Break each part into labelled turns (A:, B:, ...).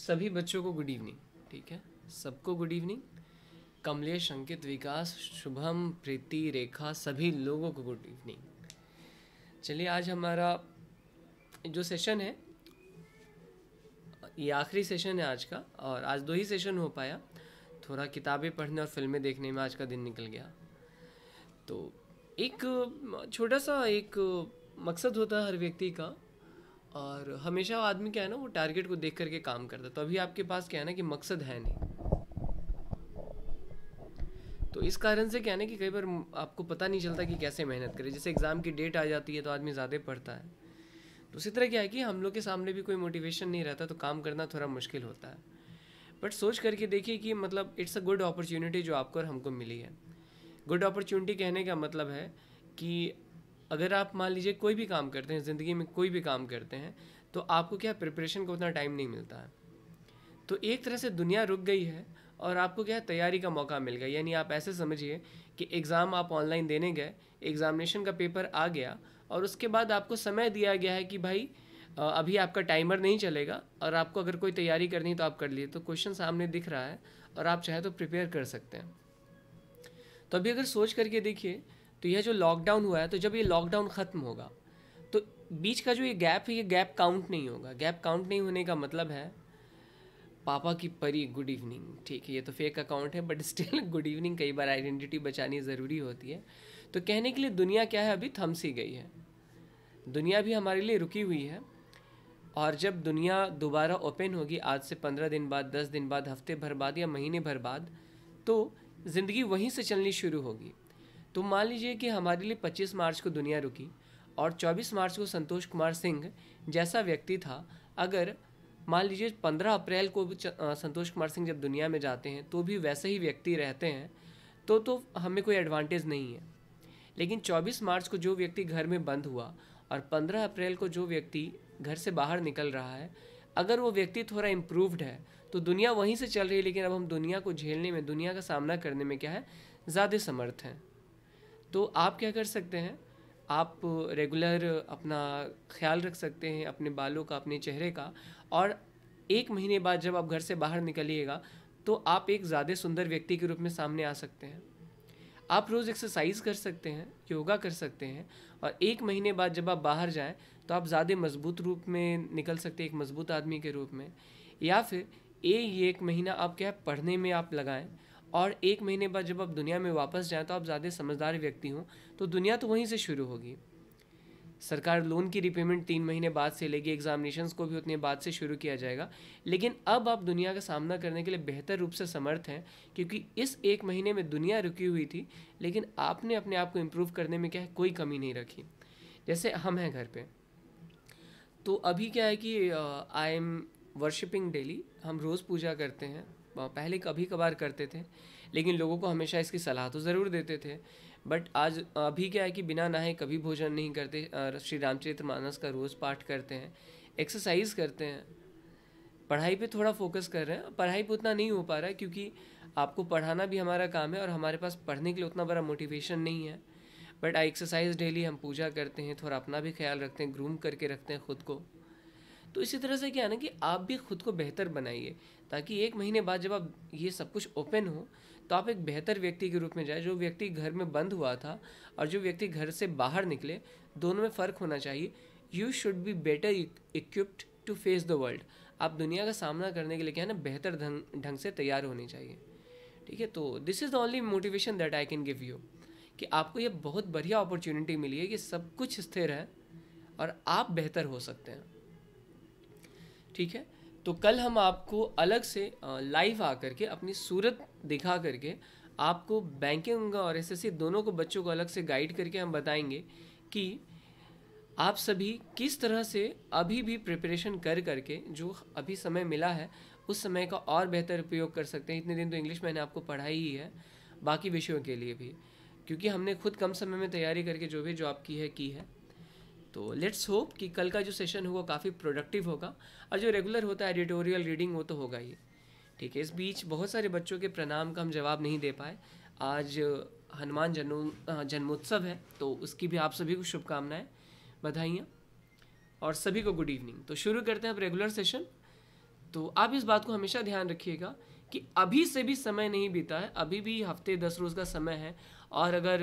A: सभी बच्चों को गुड इवनिंग ठीक है? सबको गुड इवनिंग कमलेश, अंकित, विकास, शुभम, प्रीति, रेखा, सभी लोगों को गुड इवनिंग चलिए, आज हमारा जो सेशन है, ये आखिरी सेशन है आज का, और आज दो ही सेशन हो पाया. थोड़ा किताबें पढ़ने और फ़िल्में देखने में आज का दिन निकल गया. तो एक छोटा सा एक मकसद होता है हर व्यक्ति का और हमेशा वो आदमी क्या है ना, वो टारगेट को देख करके काम करता है। तो अभी आपके पास क्या है ना कि मकसद है नहीं। तो इस कारण से क्या है ना कि कई बार आपको पता नहीं चलता कि कैसे मेहनत करें। जैसे एग्ज़ाम की डेट आ जाती है तो आदमी ज़्यादा पढ़ता है। तो उसी तरह क्या है कि हम लोग के सामने भी कोई मोटिवेशन नहीं रहता तो काम करना थोड़ा मुश्किल होता है। बट सोच करके देखिए कि मतलब इट्स अ गुड अपॉर्चुनिटी जो आपको और हमको मिली है। गुड अपॉर्चुनिटी कहने का मतलब है कि अगर आप मान लीजिए कोई भी काम करते हैं, ज़िंदगी में कोई भी काम करते हैं तो आपको क्या प्रिपरेशन का उतना टाइम नहीं मिलता है। तो एक तरह से दुनिया रुक गई है और आपको क्या तैयारी का मौका मिल गया। यानी आप ऐसे समझिए कि एग्ज़ाम आप ऑनलाइन देने गए एग्ज़ामिनेशन का पेपर आ गया और उसके बाद आपको समय दिया गया है कि भाई अभी आपका टाइमर नहीं चलेगा और आपको अगर कोई तैयारी करनी तो आप कर लिए। तो क्वेश्चन सामने दिख रहा है और आप चाहे तो प्रिपेयर कर सकते हैं। तो अभी अगर सोच करके देखिए तो यह जो लॉकडाउन हुआ है तो जब ये लॉकडाउन ख़त्म होगा तो बीच का जो ये गैप है, ये गैप काउंट नहीं होगा। गैप काउंट नहीं होने का मतलब है, पापा की परी गुड इवनिंग ठीक है, ये तो फेक अकाउंट है बट स्टिल गुड इवनिंग कई बार आइडेंटिटी बचानी ज़रूरी होती है। तो कहने के लिए दुनिया क्या है, अभी थम सी गई है। दुनिया भी हमारे लिए रुकी हुई है, और जब दुनिया दोबारा ओपन होगी, आज से पंद्रह दिन बाद, दस दिन बाद, हफ़्ते भर बाद या महीने भर बाद तो ज़िंदगी वहीं से चलनी शुरू होगी। तो मान लीजिए कि हमारे लिए 25 मार्च को दुनिया रुकी और 24 मार्च को संतोष कुमार सिंह जैसा व्यक्ति था, अगर मान लीजिए 15 अप्रैल को संतोष कुमार सिंह जब दुनिया में जाते हैं तो भी वैसे ही व्यक्ति रहते हैं तो तो हमें कोई एडवांटेज नहीं है। लेकिन 24 मार्च को जो व्यक्ति घर में बंद हुआ और 15 अप्रैल को जो व्यक्ति घर से बाहर निकल रहा है, अगर वो व्यक्ति थोड़ा इम्प्रूवड है तो दुनिया वहीं से चल रही है, लेकिन अब हम दुनिया को झेलने में, दुनिया का सामना करने में क्या है, ज़्यादा समर्थ हैं। तो आप क्या कर सकते हैं? आप रेगुलर अपना ख्याल रख सकते हैं अपने बालों का, अपने चेहरे का और एक महीने बाद जब आप घर से बाहर निकलिएगा तो आप एक ज़्यादा सुंदर व्यक्ति के रूप में सामने आ सकते हैं। आप रोज़ एक्सरसाइज कर सकते हैं योगा कर सकते हैं और एक महीने बाद जब आप बाहर जाएँ तो आप ज़्यादा मज़बूत रूप में निकल सकते हैं, एक मज़बूत आदमी के रूप में। या फिर ए एक महीना आप क्या पढ़ने में आप लगाएँ और एक महीने बाद जब आप दुनिया में वापस जाएँ तो आप ज़्यादा समझदार व्यक्ति हों तो दुनिया तो वहीं से शुरू होगी। सरकार लोन की रिपेमेंट तीन महीने बाद से लेगी एग्जामिनेशन को भी उतने बाद से शुरू किया जाएगा। लेकिन अब आप दुनिया का सामना करने के लिए बेहतर रूप से समर्थ हैं, क्योंकि इस एक महीने में दुनिया रुकी हुई थी, लेकिन आपने अपने आप को इम्प्रूव करने में क्या है, कोई कमी नहीं रखी। जैसे हम हैं घर पे। तो अभी क्या है कि आई एम वर्शिपिंग डेली हम रोज़ पूजा करते हैं। पहले कभी कभार करते थे, लेकिन लोगों को हमेशा इसकी सलाह तो ज़रूर देते थे। बट आज अभी क्या है कि बिना नहाए कभी भोजन नहीं करते श्री रामचरित्र मानस का रोज़ पाठ करते हैं एक्सरसाइज करते हैं। पढ़ाई पे थोड़ा फोकस कर रहे हैं, पढ़ाई पे उतना नहीं हो पा रहा है क्योंकि आपको पढ़ाना भी हमारा काम है और हमारे पास पढ़ने के लिए उतना बड़ा मोटिवेशन नहीं है। बट आई एक्सरसाइज डेली हम पूजा करते हैं, थोड़ा अपना भी ख्याल रखते हैं ग्रूम करके रखते हैं ख़ुद को। तो इसी तरह से क्या है ना कि आप भी खुद को बेहतर बनाइए। ताकि एक महीने बाद जब आप ये सब कुछ ओपन हो तो आप एक बेहतर व्यक्ति के रूप में जाए। जो व्यक्ति घर में बंद हुआ था और जो व्यक्ति घर से बाहर निकले, दोनों में फ़र्क होना चाहिए। You should be better equipped to face the world आप दुनिया का सामना करने के लिए क्या है ना, बेहतर ढंग ढंग से तैयार होने चाहिए। ठीक है तो this is the only motivation that I can give you कि आपको ये बहुत बढ़िया अपॉर्चुनिटी मिली है कि सब कुछ स्थिर है और आप बेहतर हो सकते हैं। ठीक है? तो कल हम आपको अलग से लाइव आकर के अपनी सूरत दिखा करके आपको बैंकिंग और एसएससी दोनों को बच्चों को अलग से गाइड करके हम बताएँगे कि आप सभी किस तरह से अभी भी प्रिपरेशन कर करके जो अभी समय मिला है, उस समय का और बेहतर उपयोग कर सकते हैं। इतने दिन तो इंग्लिश मैंने आपको पढ़ाई ही है, बाकी विषयों के लिए भी, क्योंकि हमने खुद कम समय में तैयारी करके जो भी जॉब की है की है। तो लेट्स होप कि कल का जो सेशन होगा, काफ़ी प्रोडक्टिव होगा। और जो रेगुलर होता है एडिटोरियल रीडिंग वो तो होगा ही। ठीक है, इस बीच बहुत सारे बच्चों के प्रणाम का हम जवाब नहीं दे पाए। आज, हनुमान जन्म जन्मोत्सव है तो उसकी भी आप सभी को शुभकामनाएँ बधाइयाँ। और सभी को गुड इवनिंग तो शुरू करते हैं अब रेगुलर सेशन तो आप इस बात को हमेशा ध्यान रखिएगा कि अभी से भी समय नहीं बीता है। अभी भी हफ़्ते दस रोज़ का समय है। और अगर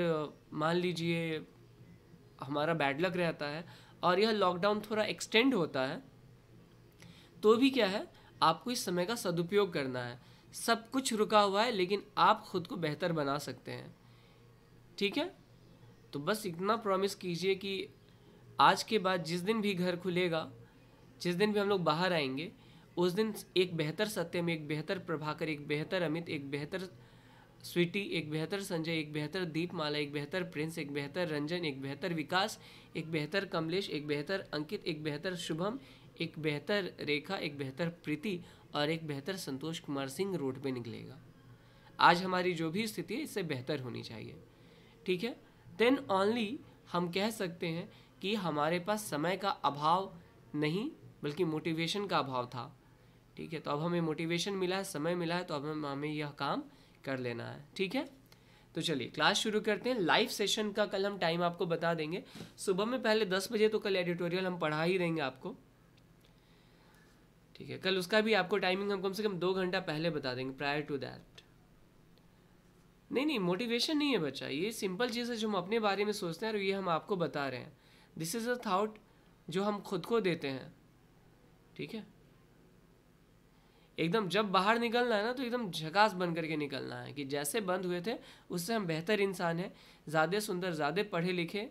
A: मान लीजिए हमारा बैड लक रहता है और यह लॉकडाउन थोड़ा एक्सटेंड होता है तो भी क्या है, आपको इस समय का सदुपयोग करना है। सब कुछ रुका हुआ है, लेकिन आप खुद को बेहतर बना सकते हैं। ठीक है? तो बस इतना प्रॉमिस कीजिए कि आज के बाद जिस दिन भी घर खुलेगा, जिस दिन भी हम लोग बाहर आएँगे, उस दिन एक बेहतर सत्यम, एक बेहतर प्रभाकर, एक बेहतर अमित, एक बेहतर स्वीटी एक बेहतर संजय एक बेहतर दीपमाला एक बेहतर प्रिंस एक बेहतर रंजन एक बेहतर विकास एक बेहतर कमलेश एक बेहतर अंकित एक बेहतर शुभम एक बेहतर रेखा एक बेहतर प्रीति और एक बेहतर संतोष कुमार सिंह रोड पे निकलेगा आज हमारी जो भी स्थिति है इससे बेहतर होनी चाहिए ठीक है देन ओनली हम कह सकते हैं कि हमारे पास समय का अभाव नहीं बल्कि मोटिवेशन का अभाव था ठीक है तो अब हमें मोटिवेशन मिला है समय मिला है तो अब हम हमें यह काम कर लेना है, ठीक है? तो चलिए क्लास शुरू करते हैं। लाइव सेशन का कल हम टाइम आपको बता देंगे। सुबह में पहले दस बजे तो कल एडिटोरियल हम पढ़ा ही देंगे आपको। ठीक है, कल उसका भी आपको टाइमिंग हम कम से कम दो घंटा पहले बता देंगे प्रायर टू दैट नहीं नहीं मोटिवेशन नहीं है बच्चा। ये सिंपल चीज़ है जो हम अपने बारे में सोचते हैं और ये हम आपको बता रहे हैं। दिस इज़ अ थाउट जो हम खुद को देते हैं। ठीक है? एकदम जब बाहर निकलना है ना तो एकदम झकास बन करके निकलना है कि जैसे बंद हुए थे, उससे हम बेहतर इंसान हैं। ज़्यादा सुंदर, ज़्यादा पढ़े लिखे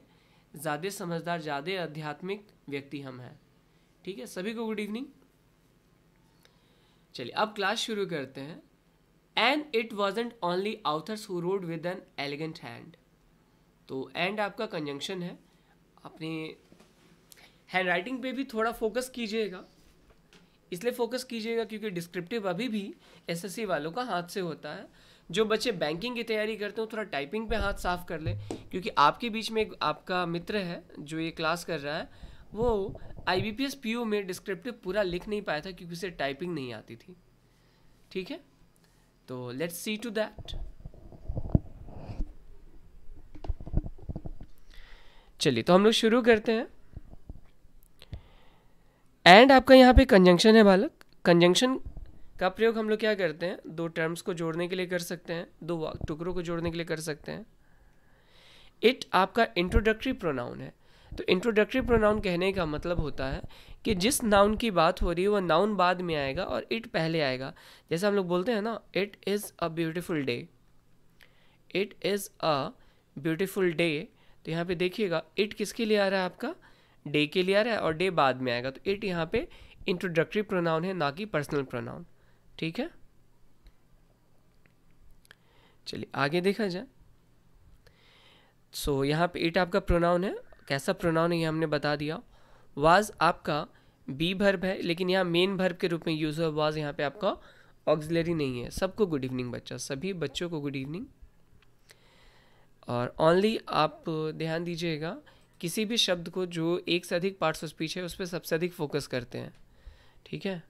A: ज़्यादा समझदार, ज़्यादा आध्यात्मिक व्यक्ति हम हैं। ठीक है? सभी को गुड इवनिंग चलिए, अब क्लास शुरू करते हैं। And it wasn't only authors who wrote with an elegant hand तो एंड आपका कंजंक्शन है। अपनी हैंड राइटिंग पे भी थोड़ा फोकस कीजिएगा। इसलिए फोकस कीजिएगा क्योंकि डिस्क्रिप्टिव अभी भी एसएससी वालों का हाथ से होता है। जो बच्चे बैंकिंग की तैयारी करते हो थोड़ा टाइपिंग पे हाथ साफ़ कर ले, क्योंकि आपके बीच में एक आपका मित्र है, जो ये क्लास कर रहा है, वो आई बी पी में डिस्क्रिप्टिव पूरा लिख नहीं पाया था क्योंकि उसे टाइपिंग नहीं आती थी। ठीक है? तो लेट्स सी टू दैट चलिए तो हम लोग शुरू करते हैं। एंड आपका यहाँ पे कंजंक्शन है बालक। कंजंक्शन का प्रयोग हम लोग क्या करते हैं? दो टर्म्स को जोड़ने के लिए कर सकते हैं। दो टुकड़ों को जोड़ने के लिए कर सकते हैं। इट आपका इंट्रोडक्टरी प्रोनाउन है। तो इंट्रोडक्टरी प्रोनाउन कहने का मतलब होता है कि जिस नाउन की बात हो रही है वह नाउन बाद में आएगा और इट पहले आएगा। जैसे हम लोग बोलते हैं ना it is a beautiful day it is a beautiful day तो यहाँ पे देखिएगा इट किसके लिए आ रहा है आपका? डे के लिए आ रहा है और डे बाद में आएगा। तो इट यहाँ पे इंट्रोडक्टरी प्रोनाउन है ना कि पर्सनल प्रोनाउन ठीक है? चलिए आगे देखा जाए। सो so, यहाँ पे इट आपका प्रोनाउन है। कैसा प्रोनाउन है ये हमने बता दिया। वाज आपका बी भर्ब है लेकिन यहाँ मेन भर्ब के रूप में यूज़ हुआ। वाज यहाँ पे आपका ऑक्सिलरी नहीं है। सबको गुड इवनिंग बच्चा। सभी बच्चों को गुड इवनिंग और ओनली आप ध्यान दीजिएगा किसी भी शब्द को जो एक से अधिक पार्ट्स ऑफ़ स्पीच है, उस पर सबसे अधिक फोकस करते हैं। ठीक है?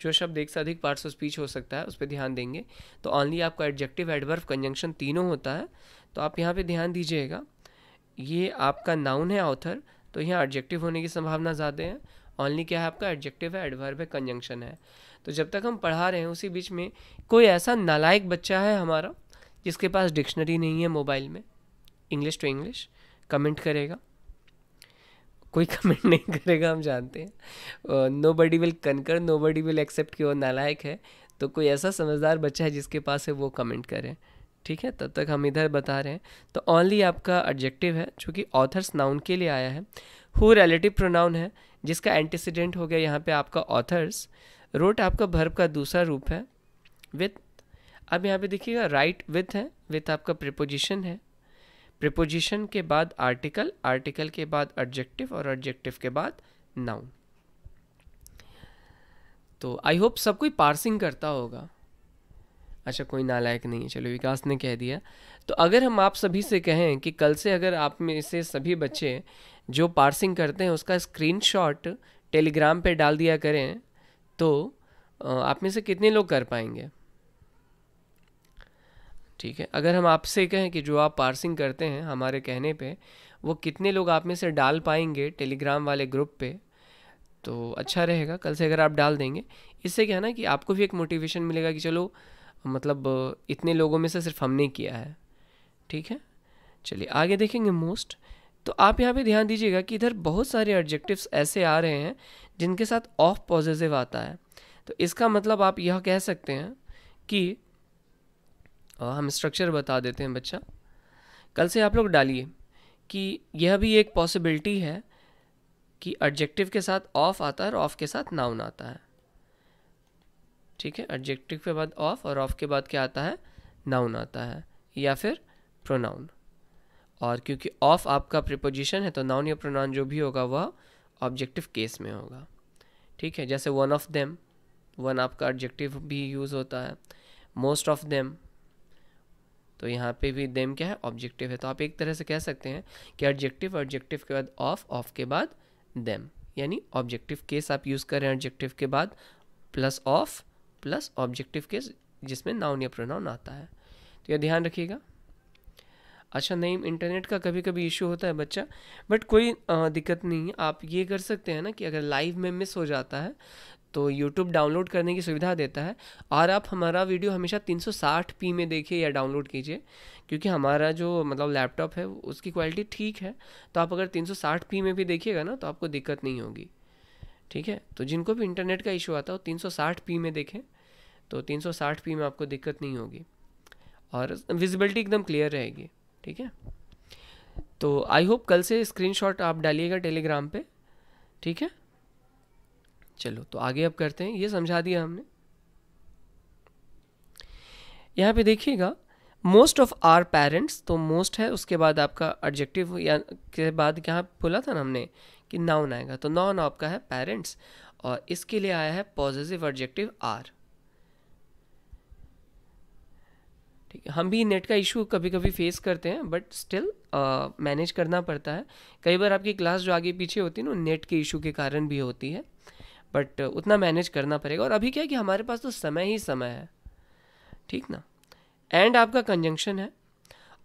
A: जो शब्द एक से अधिक पार्ट्स ऑफ़ स्पीच हो सकता है, उस पर ध्यान देंगे। तो ऑनली आपका एडजेक्टिव एडवर्फ कंजंक्शन तीनों होता है। तो आप यहाँ पे ध्यान दीजिएगा, ये आपका नाउन है ऑथर तो यहाँ एडजेक्टिव होने की संभावना ज़्यादा है। ऑनली क्या है आपका? एडजेक्टिव है एडवर्ब है कंजंक्शन है। तो जब तक हम पढ़ा रहे हैं, उसी बीच में कोई ऐसा नालायक बच्चा है हमारा, जिसके पास डिक्शनरी नहीं है मोबाइल में इंग्लिश टू इंग्लिश कमेंट करेगा। कोई कमेंट नहीं करेगा, हम जानते हैं। Nobody will conquer nobody will accept कि वो नालायक है। तो कोई ऐसा समझदार बच्चा है जिसके पास है, वो कमेंट करें। ठीक है? तब तक हम इधर बता रहे हैं। तो ओनली आपका एडजेक्टिव है, जो कि ऑथर्स नाउन के लिए आया है। हु रिलेटिव प्रोनाउन है, जिसका एंटीसीडेंट हो गया यहाँ पे आपका ऑथर्स रोट आपका भर्ब का दूसरा रूप है विथ अब यहाँ पे देखिएगा राइट विथ है विथ आपका प्रिपोजिशन है। प्रिपोजिशन के बाद आर्टिकल आर्टिकल के बाद एडजेक्टिव और एडजेक्टिव के बाद नाउन तो आई होप सब कोई पार्सिंग करता होगा। अच्छा कोई नालायक नहीं है। चलो, विकास ने कह दिया। तो अगर हम आप सभी से कहें कि कल से अगर आप में से सभी बच्चे जो पार्सिंग करते हैं, उसका स्क्रीनशॉट टेलीग्राम पे डाल दिया करें तो आप में से कितने लोग कर पाएँगे? ठीक है? अगर हम आपसे कहें कि जो आप पार्सिंग करते हैं हमारे कहने पे, वो कितने लोग आप में से डाल पाएँगे टेलीग्राम वाले ग्रुप पे तो अच्छा रहेगा। कल से अगर आप डाल देंगे, इससे क्या है ना कि आपको भी एक मोटिवेशन मिलेगा कि चलो मतलब इतने लोगों में से सिर्फ़ हमने किया है। ठीक है? चलिए, आगे देखेंगे मोस्ट तो आप यहाँ पे ध्यान दीजिएगा कि इधर बहुत सारे एडजेक्टिव्स ऐसे आ रहे हैं, जिनके साथ ऑफ़ पॉजिटिव आता है। तो इसका मतलब आप यह कह सकते हैं कि हम स्ट्रक्चर बता देते हैं बच्चा। कल से आप लोग डालिए कि यह भी एक पॉसिबिलिटी है कि एडजेक्टिव के साथ ऑफ़ आता है और ऑफ़ के साथ नाउन आता है। ठीक है? एडजेक्टिव के बाद ऑफ़ और ऑफ़ के बाद क्या आता है? नाउन आता है, या फिर प्रोनाउन और क्योंकि ऑफ़ आपका प्रिपोजिशन है तो नाउन या प्रोनाउन जो भी होगा, वह ऑब्जेक्टिव केस में होगा। ठीक है? जैसे वन ऑफ़ देम वन आपका एडजेक्टिव भी यूज़ होता है। मोस्ट ऑफ़ देम तो यहाँ पे भी देम क्या है? ऑब्जेक्टिव है। तो आप एक तरह से कह सकते हैं कि एडजेक्टिव एडजेक्टिव के बाद ऑफ़ ऑफ़ के बाद देम यानी ऑब्जेक्टिव केस आप यूज़ करें एडजेक्टिव के बाद plus of plus objective case जिसमें नाउन या प्रोनाउन आता है। तो यह ध्यान रखिएगा। अच्छा नहीं इंटरनेट का कभी कभी इशू होता है बच्चा बट कोई दिक्कत नहीं है। आप ये कर सकते हैं ना कि अगर लाइव में मिस हो जाता है तो यूट्यूब डाउनलोड करने की सुविधा देता है। और आप हमारा वीडियो हमेशा 360p में देखिए या डाउनलोड कीजिए, क्योंकि हमारा जो मतलब लैपटॉप है, उसकी क्वालिटी ठीक है। तो आप अगर 360p में भी देखिएगा ना तो आपको दिक्कत नहीं होगी। ठीक है? तो जिनको भी इंटरनेट का इशू आता है वो 360p में देखें तो 360p में आपको दिक्कत नहीं होगी। और विजिबिलिटी एकदम क्लियर रहेगी। ठीक है? तो आई होप कल से स्क्रीनशॉट आप डालिएगा टेलीग्राम पे। ठीक है? चलो तो आगे अब करते हैं। ये समझा दिया हमने। यहाँ पे देखिएगा मोस्ट ऑफ़ आर पेरेंट्स तो मोस्ट है, उसके बाद आपका एडजेक्टिव या के बाद यहाँ बोला था ना हमने कि नाउन आएगा। तो नाउन आपका है पेरेंट्स और इसके लिए आया है पॉजिटिव एडजेक्टिव आर ठीक है, हम भी नेट का इशू कभी कभी फेस करते हैं बट स्टिल मैनेज करना पड़ता है। कई बार आपकी क्लास जो आगे पीछे होती है ना नेट के इशू के कारण भी होती है। बट उतना मैनेज करना पड़ेगा। और अभी क्या है कि हमारे पास तो समय ही समय है। ठीक ना? एंड आपका कंजंक्शन है।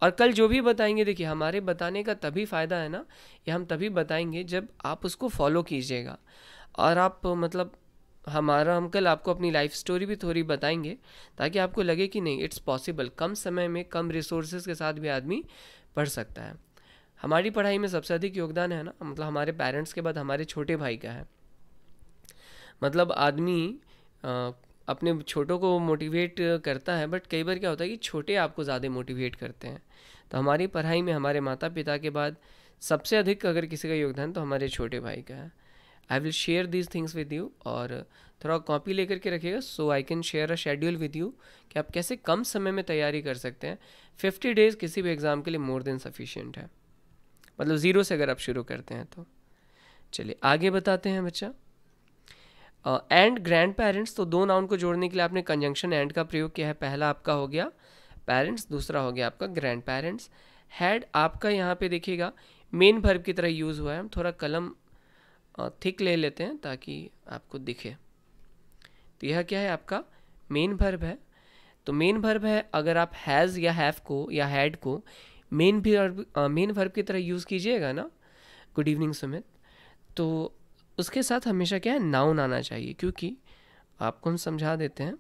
A: और कल जो भी बताएँगे, देखिए, हमारे बताने का तभी फ़ायदा है ना, या हम तभी बताएँगे जब आप उसको फॉलो कीजिएगा। और आप मतलब हमारा, हम कल आपको अपनी लाइफ स्टोरी भी थोड़ी बताएँगे, ताकि आपको लगे कि नहीं इट्स पॉसिबल कम समय में, कम रिसोर्सेज के साथ भी आदमी पढ़ सकता है। हमारी पढ़ाई में सबसे अधिक योगदान है ना मतलब हमारे पेरेंट्स के बाद हमारे छोटे भाई का है। मतलब आदमी अपने छोटों को मोटिवेट करता है बट कई बार क्या होता है कि छोटे आपको ज़्यादा मोटिवेट करते हैं। तो हमारी पढ़ाई में हमारे माता पिता के बाद सबसे अधिक अगर किसी का योगदान तो हमारे छोटे भाई का है। I will share these things with you और थोड़ा कॉपी लेकर के रखिएगा so I can share a schedule with you कि आप कैसे कम समय में तैयारी कर सकते हैं। फिफ्टी डेज़ किसी भी एग्ज़ाम के लिए मोर देन सफिशियंट है। मतलब ज़ीरो से अगर आप शुरू करते हैं तो। चलिए, आगे बताते हैं बच्चा। एंड ग्रैंड पेरेंट्स तो दो नाउन को जोड़ने के लिए आपने कंजंक्शन एंड का प्रयोग किया है। पहला आपका हो गया पेरेंट्स दूसरा हो गया आपका ग्रैंड पेरेंट्स हैड आपका यहाँ पे देखिएगा मेन भर्ब की तरह यूज़ हुआ है। हम थोड़ा कलम थिक ले लेते हैं ताकि आपको दिखे। तो यह क्या है आपका? मेन भर्ब है। तो मेन भर्ब है, अगर आप हैज़ या हैव को या हैड को मेन भर्ब मेन भर्ब की तरह यूज़ कीजिएगा ना। गुड इवनिंग सुमित तो उसके साथ हमेशा क्या है नाउन आना चाहिए, क्योंकि आपको हम समझा देते हैं।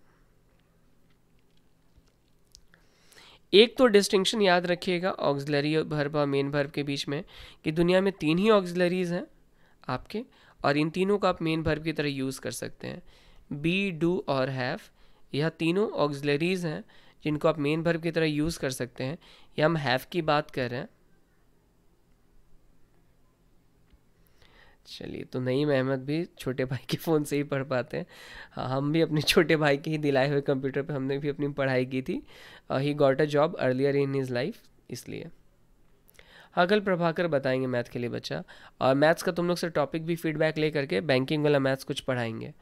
A: एक तो डिस्टिंक्शन याद रखिएगा ऑक्सिलरी भर्ब और मेन भर्ब के बीच में, कि दुनिया में तीन ही ऑक्सिलरीज हैं आपके, और इन तीनों को आप मेन भर्ब की तरह यूज़ कर सकते हैं। बी डू और हैव यह तीनों ऑक्सिलरीज हैं जिनको आप मेन भर्ब की तरह यूज़ कर सकते हैं। या हम हैव की बात कर रहे हैं चलिए तो नईम अहमद भी छोटे भाई के फ़ोन से ही पढ़ पाते हैं। हाँ हम भी अपने छोटे भाई के ही दिलाए हुए कंप्यूटर पे हमने भी अपनी पढ़ाई की थी। He got a job earlier in his life इसलिए। हाँ कल प्रभाकर बताएँगे मैथ के लिए बच्चा। और मैथ्स का तुम लोग से टॉपिक भी फीडबैक ले करके बैंकिंग वाला मैथ्स कुछ पढ़ाएँगे।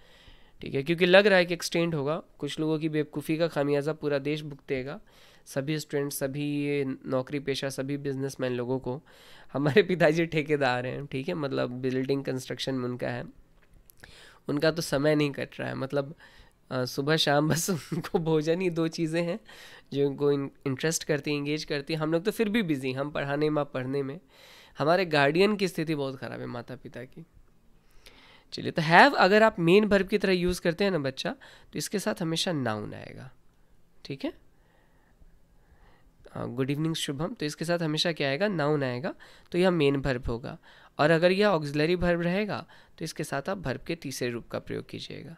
A: ठीक है, क्योंकि लग रहा है कि एक्सटेंड होगा। कुछ लोगों की बेवकूफ़ी का खामियाजा पूरा देश भुगतेगा। सभी स्टूडेंट सभी नौकरी पेशा, सभी बिजनेसमैन लोगों को हमारे पिताजी ठेकेदार हैं, ठीक है? मतलब बिल्डिंग कंस्ट्रक्शन में उनका है। उनका तो समय नहीं कट रहा है। मतलब सुबह शाम बस उनको भोजन ही दो चीज़ें हैं जो उनको इंटरेस्ट करती हैं इंगेज करती। हैं हम लोग तो फिर भी बिज़ी हम पढ़ाने में, पढ़ने में। हमारे गार्डियन की स्थिति बहुत ख़राब है माता पिता की। चलिए तो हैव अगर आप मेन वर्ब की तरह यूज़ करते हैं ना बच्चा तो इसके साथ हमेशा नाउन आएगा। ठीक है? गुड इवनिंग शुभम तो इसके साथ हमेशा क्या आएगा? नाउन आएगा तो यह मेन भर्ब होगा। और अगर यह ऑक्सिलरी भर्ब रहेगा तो इसके साथ आप भर्ब के तीसरे रूप का प्रयोग कीजिएगा।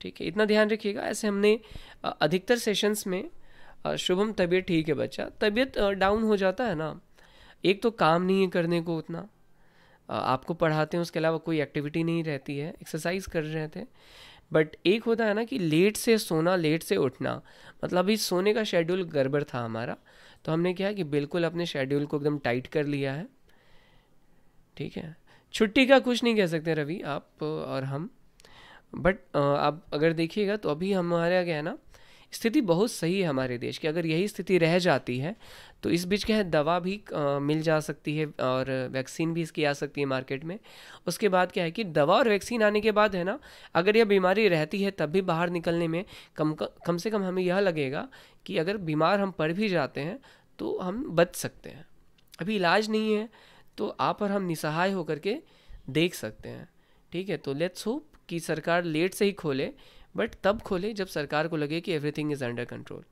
A: ठीक है, इतना ध्यान रखिएगा। ऐसे हमने अधिकतर सेशंस में शुभम, तबीयत ठीक है बच्चा? तबीयत डाउन हो जाता है ना? एक तो काम नहीं है करने को उतना। आपको पढ़ाते हैं, उसके अलावा कोई एक्टिविटी नहीं रहती है एक्सरसाइज कर रहे थे। बट एक होता है ना कि लेट से सोना लेट से उठना। मतलब अभी सोने का शेड्यूल गड़बड़ था हमारा तो हमने क्या कि बिल्कुल अपने शेड्यूल को एकदम टाइट कर लिया है। ठीक है? छुट्टी का कुछ नहीं कह सकते रवि, आप और हम। बट आप अगर देखिएगा तो अभी हमारे क्या है ना स्थिति बहुत सही है हमारे देश की। अगर यही स्थिति रह जाती है तो इस बीच क्या है दवा भी आ, मिल जा सकती है और वैक्सीन भी इसकी आ सकती है मार्केट में। उसके बाद क्या है कि दवा और वैक्सीन आने के बाद है ना अगर यह बीमारी रहती है तब भी बाहर निकलने में कम कम से कम हमें यह लगेगा कि अगर बीमार हम पड़ भी जाते हैं तो हम बच सकते हैं। अभी इलाज नहीं है तो आप और हम निसहाय होकर के देख सकते हैं। ठीक है तो लेट्स होप कि सरकार लेट से ही खोले बट तब खोले जब सरकार को लगे कि एवरीथिंग इज़ अंडर कंट्रोल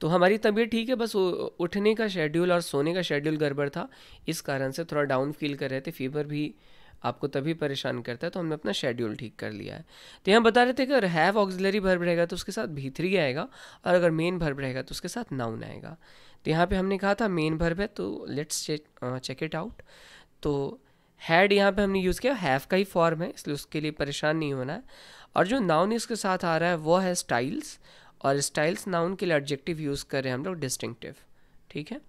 A: तो हमारी तबीयत ठीक है, बस उठने का शेड्यूल और सोने का शेड्यूल गड़बड़ था। इस कारण से थोड़ा डाउन फील कर रहे थे फीवर भी आपको तभी परेशान करता है तो हमने अपना शेड्यूल ठीक कर लिया है। तो यहाँ बता रहे थे कि अगर हैव ऑक्सिलरी भर्ब रहेगा तो उसके साथ भीतरी आएगा, और अगर मेन भर्ब रहेगा तो उसके साथ नाउन आएगा। तो यहाँ पे हमने कहा था मेन भर्ब है तो लेट्स चेक इट आउट तो हैड यहाँ पे हमने यूज़ किया हैव का ही फॉर्म है, इसलिए उसके लिए परेशान नहीं होना है। और जो नाउन इसके साथ आ रहा है, वो है स्टाइल्स और स्टाइल्स नाउन के लिए एडजेक्टिव यूज़ कर रहे हैं हम लोग डिस्टिंक्टिव ठीक है?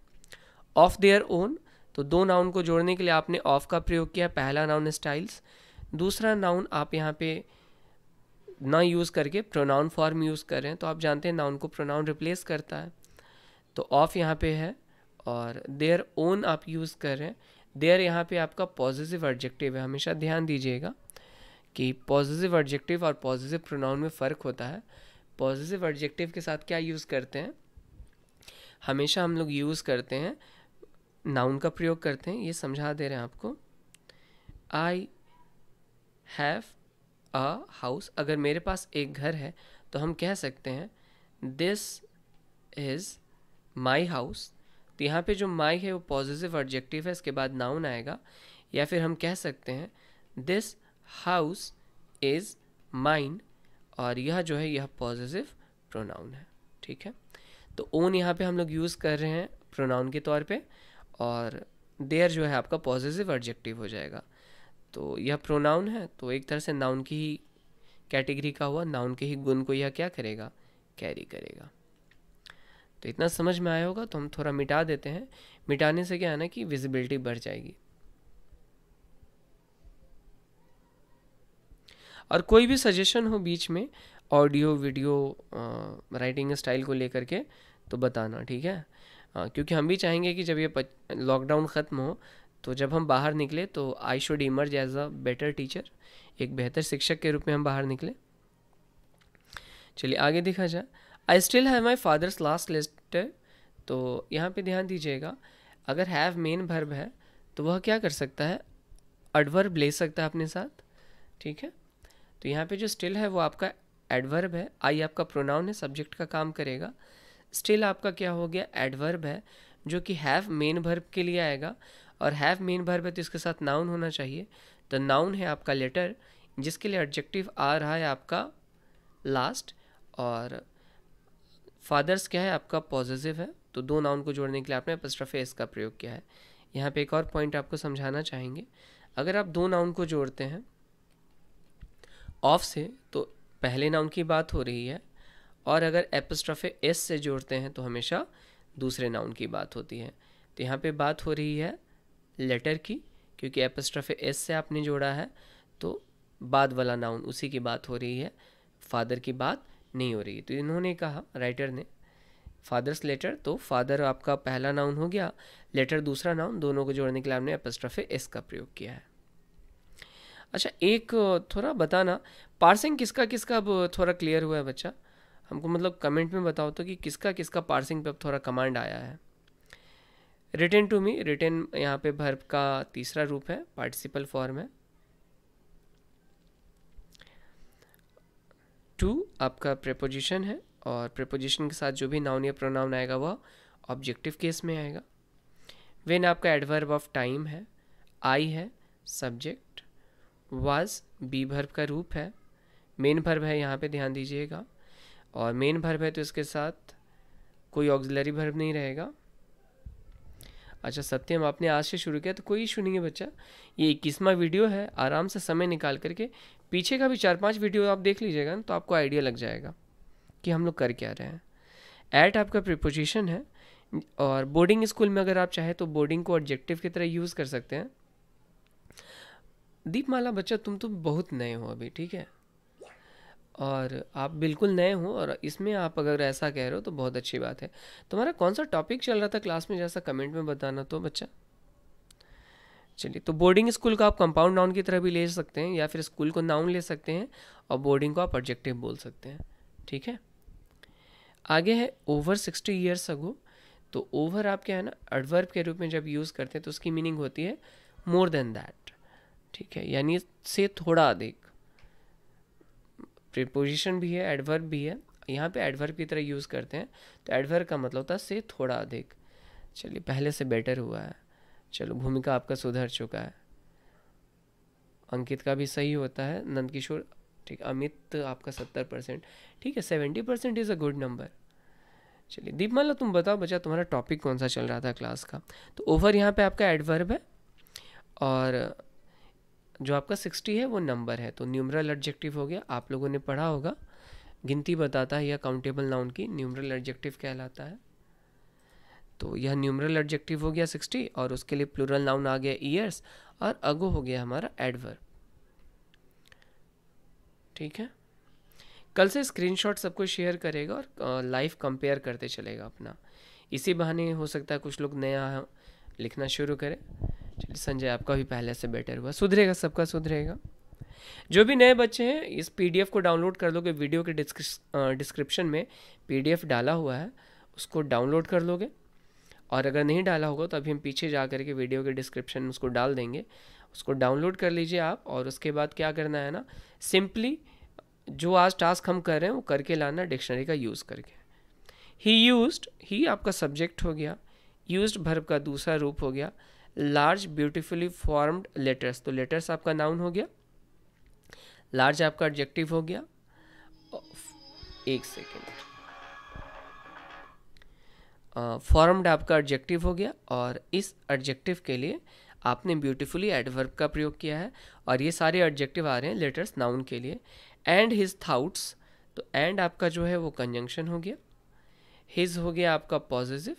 A: ऑफ़ देयर ओन तो दो नाउन को जोड़ने के लिए आपने ऑफ़ का प्रयोग किया, पहला नाउन स्टाइल्स दूसरा नाउन आप यहाँ पे ना यूज़ करके प्रोनाउन फॉर्म यूज़ कर रहे हैं तो आप जानते हैं नाउन को प्रोनाउन रिप्लेस करता है। तो ऑफ़ यहाँ पे है, और देयर ओन आप यूज़ कर रहे हैं देयर यहाँ पे आपका पॉजिटिव एडजेक्टिव है। हमेशा ध्यान दीजिएगा कि पॉजिटिव एडजेक्टिव और पॉजिटिव प्रोनाउन में फ़र्क होता है। पॉजिटिव एडजेक्टिव के साथ क्या यूज़ करते हैं? हमेशा हम लोग यूज़ करते हैं नाउन का प्रयोग करते हैं। ये समझा दे रहे हैं आपको। आई हैव अ हाउस अगर मेरे पास एक घर है तो हम कह सकते हैं दिस इज़ माई हाउस तो यहाँ पे जो माई है वो पॉजिटिव ऑब्जेक्टिव है, इसके बाद नाउन आएगा। या फिर हम कह सकते हैं दिस हाउस इज़ माइन और यह जो है, यह पॉजिटिव प्रोनाउन है। ठीक है? तो ओन यहाँ पे हम लोग यूज़ कर रहे हैं प्रोनाउन के तौर पे, और देयर जो है आपका पॉजिटिव ऑब्जेक्टिव हो जाएगा। तो यह प्रोनाउन है तो एक तरह से नाउन की ही कैटेगरी का हुआ नाउन के ही गुण को यह क्या करेगा? कैरी करेगा। तो इतना समझ में आया होगा तो हम थोड़ा मिटा देते हैं। मिटाने से क्या है ना कि विजिबिलिटी बढ़ जाएगी। और कोई भी सजेशन हो बीच में ऑडियो वीडियो राइटिंग स्टाइल को लेकर के तो बताना ठीक है? आ, क्योंकि हम भी चाहेंगे कि जब ये लॉकडाउन ख़त्म हो तो जब हम बाहर निकले तो I should emerge as a better teacher एक बेहतर शिक्षक के रूप में हम बाहर निकले। चलिए आगे देखा जाए। I still have my father's last letter तो यहाँ पे ध्यान दीजिएगा, अगर हैव मेन भर्ब है तो वह क्या कर सकता है? एडवर्ब ले सकता है अपने साथ, ठीक है? तो यहाँ पे जो स्टिल है, वो आपका एडवर्ब है आई आपका प्रोनाउन है सब्जेक्ट का काम करेगा। स्टिल आपका क्या हो गया? एडवर्ब है, जो कि हैव मेन भर्ब के लिए आएगा, और हैव मेन भर्ब है तो इसके साथ नाउन होना चाहिए। तो नाउन है आपका लेटर जिसके लिए एडजेक्टिव आ रहा है आपका लास्ट और फादर्स क्या है? आपका पॉजिटिव है। तो दो नाउन को जोड़ने के लिए आपने एपस्ट्रफे का प्रयोग किया है। यहाँ पे एक और पॉइंट आपको समझाना चाहेंगे। अगर आप दो नाउन को जोड़ते हैं ऑफ़ से तो पहले नाउन की बात हो रही है। और अगर एपस्ट्रफे एस से जोड़ते हैं तो हमेशा दूसरे नाउन की बात होती है। तो यहाँ पे बात हो रही है लेटर की, क्योंकि एपस्ट्रफे एस से आपने जोड़ा है तो बाद वाला नाउन उसी की बात हो रही है। फादर की बात नहीं हो रही। तो इन्होंने कहा राइटर ने फादर्स लेटर तो फादर आपका पहला नाउन हो गया लेटर दूसरा नाउन दोनों को जोड़ने के लिए आपने एपस्ट्रफे एस का प्रयोग किया है। अच्छा एक थोड़ा बताना पार्सिंग किसका किसका अब थोड़ा क्लियर हुआ है बच्चा? हमको मतलब कमेंट में बताओ तो कि किसका किसका पार्सिंग पे अब थोड़ा कमांड आया है। रिटर्न टू मी रिटर्न यहाँ पे भर्ब का तीसरा रूप है पार्टिसिपल फॉर्म है। टू आपका प्रेपोजिशन है और प्रेपोजिशन के साथ जो भी नाउन या प्रोनाउन आएगा वह ऑब्जेक्टिव केस में आएगा। वेन आपका एडवर्ब ऑफ़ टाइम है आई है सब्जेक्ट वाज बी भर्ब का रूप है मेन भर्ब है, यहाँ पे ध्यान दीजिएगा। और मेन भर्ब है तो इसके साथ कोई ऑक्सिलरी भर्ब नहीं रहेगा। अच्छा सत्यम आपने आज से शुरू किया तो कोई इशू नहीं है बच्चा। ये इक्कीसवा वीडियो है, आराम से समय निकाल करके, पीछे का भी चार पाँच वीडियो आप देख लीजिएगा ना तो आपको आइडिया लग जाएगा कि हम लोग कर क्या रहे हैं। ऐट आपका प्रिपोजिशन है, और बोर्डिंग स्कूल में अगर आप चाहें तो बोर्डिंग को ऑब्जेक्टिव की तरह यूज़ कर सकते हैं। दीपमाला, बच्चा, तुम तो बहुत नए हो अभी, ठीक है? और आप बिल्कुल नए हो और इसमें आप अगर ऐसा कह रहे हो तो बहुत अच्छी बात है। तुम्हारा कौन सा टॉपिक चल रहा था क्लास में? जैसा कमेंट में बताना तो बच्चा। चलिए तो बोर्डिंग स्कूल को आप कंपाउंड नाउन की तरह भी ले सकते हैं या फिर स्कूल को नाउन ले सकते हैं और बोर्डिंग को आप ऑब्जेक्टिव बोल सकते हैं। ठीक है? आगे है ओवर सिक्सटी ईयर्स अगो तो ओवर आप क्या है ना एडवर्ब के रूप में जब यूज़ करते हैं तो उसकी मीनिंग होती है मोर देन दैट ठीक है? यानी से थोड़ा अधिक। प्रिपोजिशन भी है एडवर्ब भी है। यहाँ पे एडवर्ब की तरह यूज़ करते हैं। तो एडवर्ब का मतलब होता है, से थोड़ा अधिक। चलिए, पहले से बेटर हुआ है। चलो, भूमिका आपका सुधर चुका है। अंकित का भी सही होता है नंद किशोर ठीक, अमित आपका सत्तर परसेंट। ठीक है seventy percent is a good number चलिए, दीपमाला, तुम बताओ बच्चा, तुम्हारा टॉपिक कौन सा चल रहा था क्लास का? तो ओवर यहाँ पे आपका एडवर्ब है और जो आपका सिक्सटी है, वो नंबर है। तो न्यूमरल एडजेक्टिव हो गया, आप लोगों ने पढ़ा होगा। गिनती बताता है या काउंटेबल नाउन की न्यूमरल एडजेक्टिव कहलाता है। तो यह न्यूमरल एडजेक्टिव हो गया सिक्सटी, और उसके लिए प्लूरल नाउन आ गया ईयर्स और अगो हो गया हमारा एडवर्ब ठीक है? कल से स्क्रीनशॉट सबको शेयर करेगा और लाइव कंपेयर करते चलेगा अपना। इसी बहाने हो सकता है कुछ लोग नया लिखना शुरू करें। चलिए, संजय, आपका भी पहले से बेटर हुआ। सुधरेगा, सबका सुधरेगा। जो भी नए बच्चे हैं, इस पीडीएफ को डाउनलोड कर लोगे। वीडियो के डिस्क्रिप्शन में पीडीएफ डाला हुआ है, उसको डाउनलोड कर लोगे। और अगर नहीं डाला होगा तो अभी हम पीछे जा करके वीडियो के डिस्क्रिप्शन में उसको डाल देंगे। उसको डाउनलोड कर लीजिए आप, और उसके बाद क्या करना है ना सिंपली जो आज टास्क हम कर रहे हैं, वो करके लाना डिक्शनरी का यूज़ करके। ही यूज़ ही आपका सब्जेक्ट हो गया। यूज़ भर्ब का दूसरा रूप हो गया। लार्ज ब्यूटिफुली फॉर्म्ड लेटर्स तो लेटर्स आपका नाउन हो गया। लार्ज आपका एडजेक्टिव हो गया। एक सेकेंड फॉर्म्ड आपका एडजेक्टिव हो गया और इस एडजेक्टिव के लिए आपने ब्यूटीफुली एडवर्ब का प्रयोग किया है और ये सारे एडजेक्टिव आ रहे हैं लेटर्स नाउन के लिए। एंड हिज थाउट्स तो एंड आपका जो है वो कंजंक्शन हो गया। हिज हो गया आपका पॉजिटिव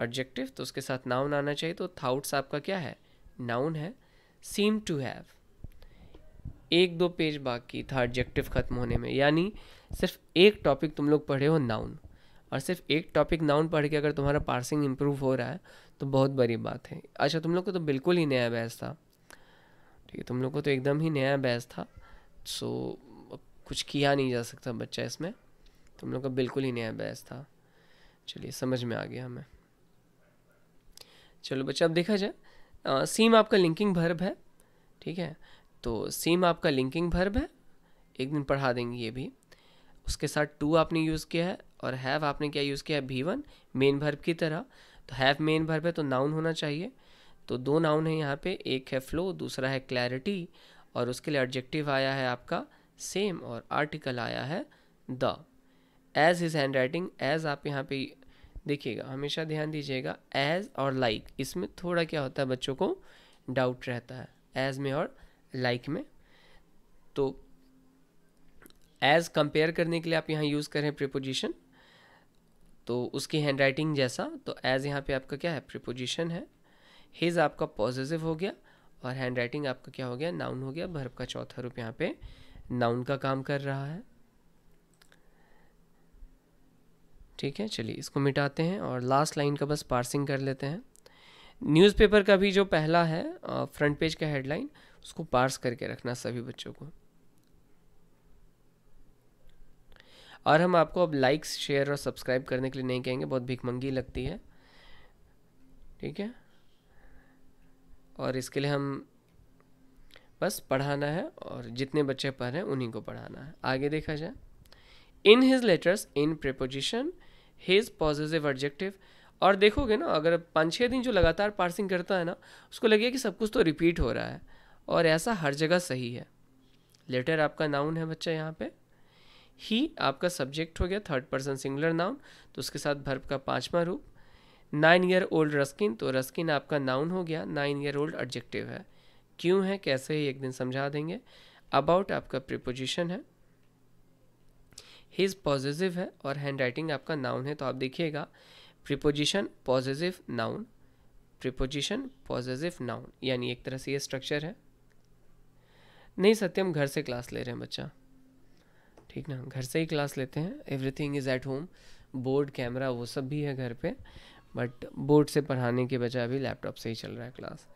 A: एडजेक्टिव तो उसके साथ नाउन आना चाहिए तो थाउट्स आपका क्या है? नाउन है। सीम टू हैव एक दो पेज बाकी था एडजेक्टिव खत्म होने में। यानी सिर्फ़ एक टॉपिक तुम लोग पढ़े हो नाउन और सिर्फ़ एक टॉपिक नाउन पढ़ के अगर तुम्हारा पार्सिंग इम्प्रूव हो रहा है तो बहुत बड़ी बात है। अच्छा तुम लोग को तो बिल्कुल ही नया बहस था। ठीक है, तुम लोग को तो एकदम ही नया बहस था। सो कुछ किया नहीं जा सकता बच्चा इसमें। तुम लोग का बिल्कुल ही नया बहस था। चलिए, समझ में आ गया हमें। चलो बच्चा, अब देखा जाए सीम आपका लिंकिंग भर्ब है, ठीक है? तो सीम आपका लिंकिंग भर्ब है, एक दिन पढ़ा देंगे ये भी। उसके साथ टू आपने यूज़ किया है और हैव आपने क्या यूज़ किया है? भी वन मेन भर्ब की तरह। तो हैव मेन भर्ब है तो नाउन होना चाहिए। तो दो नाउन है यहाँ पे, एक है फ्लो दूसरा है क्लैरिटी और उसके लिए एडजेक्टिव आया है आपका सेम और आर्टिकल आया है the as his handwriting as आप यहाँ पे देखिएगा हमेशा ध्यान दीजिएगा एज और लाइक like, इसमें थोड़ा क्या होता है बच्चों को डाउट रहता है एज में और लाइक like में। तो एज कंपेयर करने के लिए आप यहाँ यूज़ करें प्रिपोजिशन तो उसकी हैंड राइटिंग जैसा तो एज यहाँ पे आपका क्या है प्रिपोजिशन है। हिज आपका पॉजिटिव हो गया और हैंड राइटिंग आपका क्या हो गया नाउन हो गया भर्ब का चौथा रूप यहाँ पे नाउन का काम कर रहा है। ठीक है, चलिए इसको मिटाते हैं और लास्ट लाइन का बस पार्सिंग कर लेते हैं। न्यूज़पेपर का भी जो पहला है फ्रंट पेज का हेडलाइन उसको पार्स करके रखना सभी बच्चों को। और हम आपको अब लाइक्स शेयर और सब्सक्राइब करने के लिए नहीं कहेंगे, बहुत भिकमंगी लगती है। ठीक है? और इसके लिए हम बस पढ़ाना है और जितने बच्चे पढ़ रहे हैं उन्हीं को पढ़ाना है। आगे देखा जाए। In his letters in preposition his positive adjective और देखोगे ना, अगर पाँच छः दिन जो लगातार पार्सिंग करता है ना, उसको लगेगा कि सब कुछ तो रिपीट हो रहा है। और ऐसा हर जगह सही है। लेटर आपका नाउन है बच्चा यहाँ पे। ही आपका सब्जेक्ट हो गया थर्ड पर्सन सिंगुलर नाउन तो उसके साथ भर्ब का पाँचवा रूप। नाइन ईयर ओल्ड रस्किन तो रस्किन आपका नाउन हो गया नाइन ईयर ओल्ड एडजेक्टिव है। क्यों है, कैसे ही, एक दिन समझा देंगे। अबाउट आपका प्रिपोजिशन है। हिज पॉजिटिव है और हैंड राइटिंग आपका नाउन है तो आप देखिएगा। Preposition positive noun preposition positive noun यानी एक तरह से ये स्ट्रक्चर है। नहीं, सत्यम, घर से क्लास ले रहे हैं बच्चा। ठीक ना? घर से ही क्लास लेते हैं। Everything is at home board camera वो सब भी है घर पे। बट बोर्ड से पढ़ाने के बजाय अभी लैपटॉप से ही चल रहा है क्लास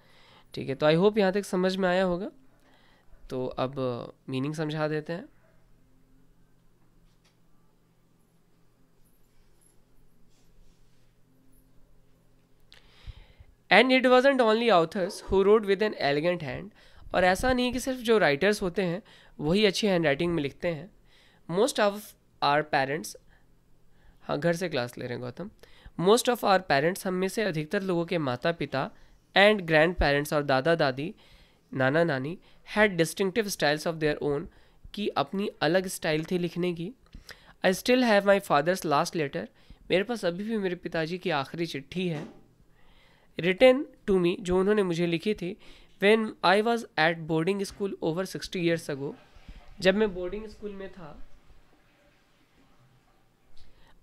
A: ठीक है तो आई होप यहाँ तक समझ में आया होगा। तो अब मीनिंग समझा देते हैं। And it wasn't only authors who wrote with an elegant hand और ऐसा नहीं कि सिर्फ़ जो राइटर्स होते हैं, वही अच्छी हैंड राइटिंग में लिखते हैं। मोस्ट ऑफ़ आर पेरेंट्स हाँ घर से क्लास ले रहे हैं Gautam. Most of our parents हम में से अधिकतर लोगों के माता पिता एंड ग्रैंड पेरेंट्स और दादा दादी नाना नानी had distinctive styles of their own की अपनी अलग स्टाइल थी लिखने की। I still have my father's last letter मेरे पास अभी भी मेरे पिताजी की आखिरी चिट्ठी है। रिटर्न टू मी, जो उन्होंने मुझे लिखी थी when I was at boarding school over sixty years ago जब मैं बोर्डिंग स्कूल में था,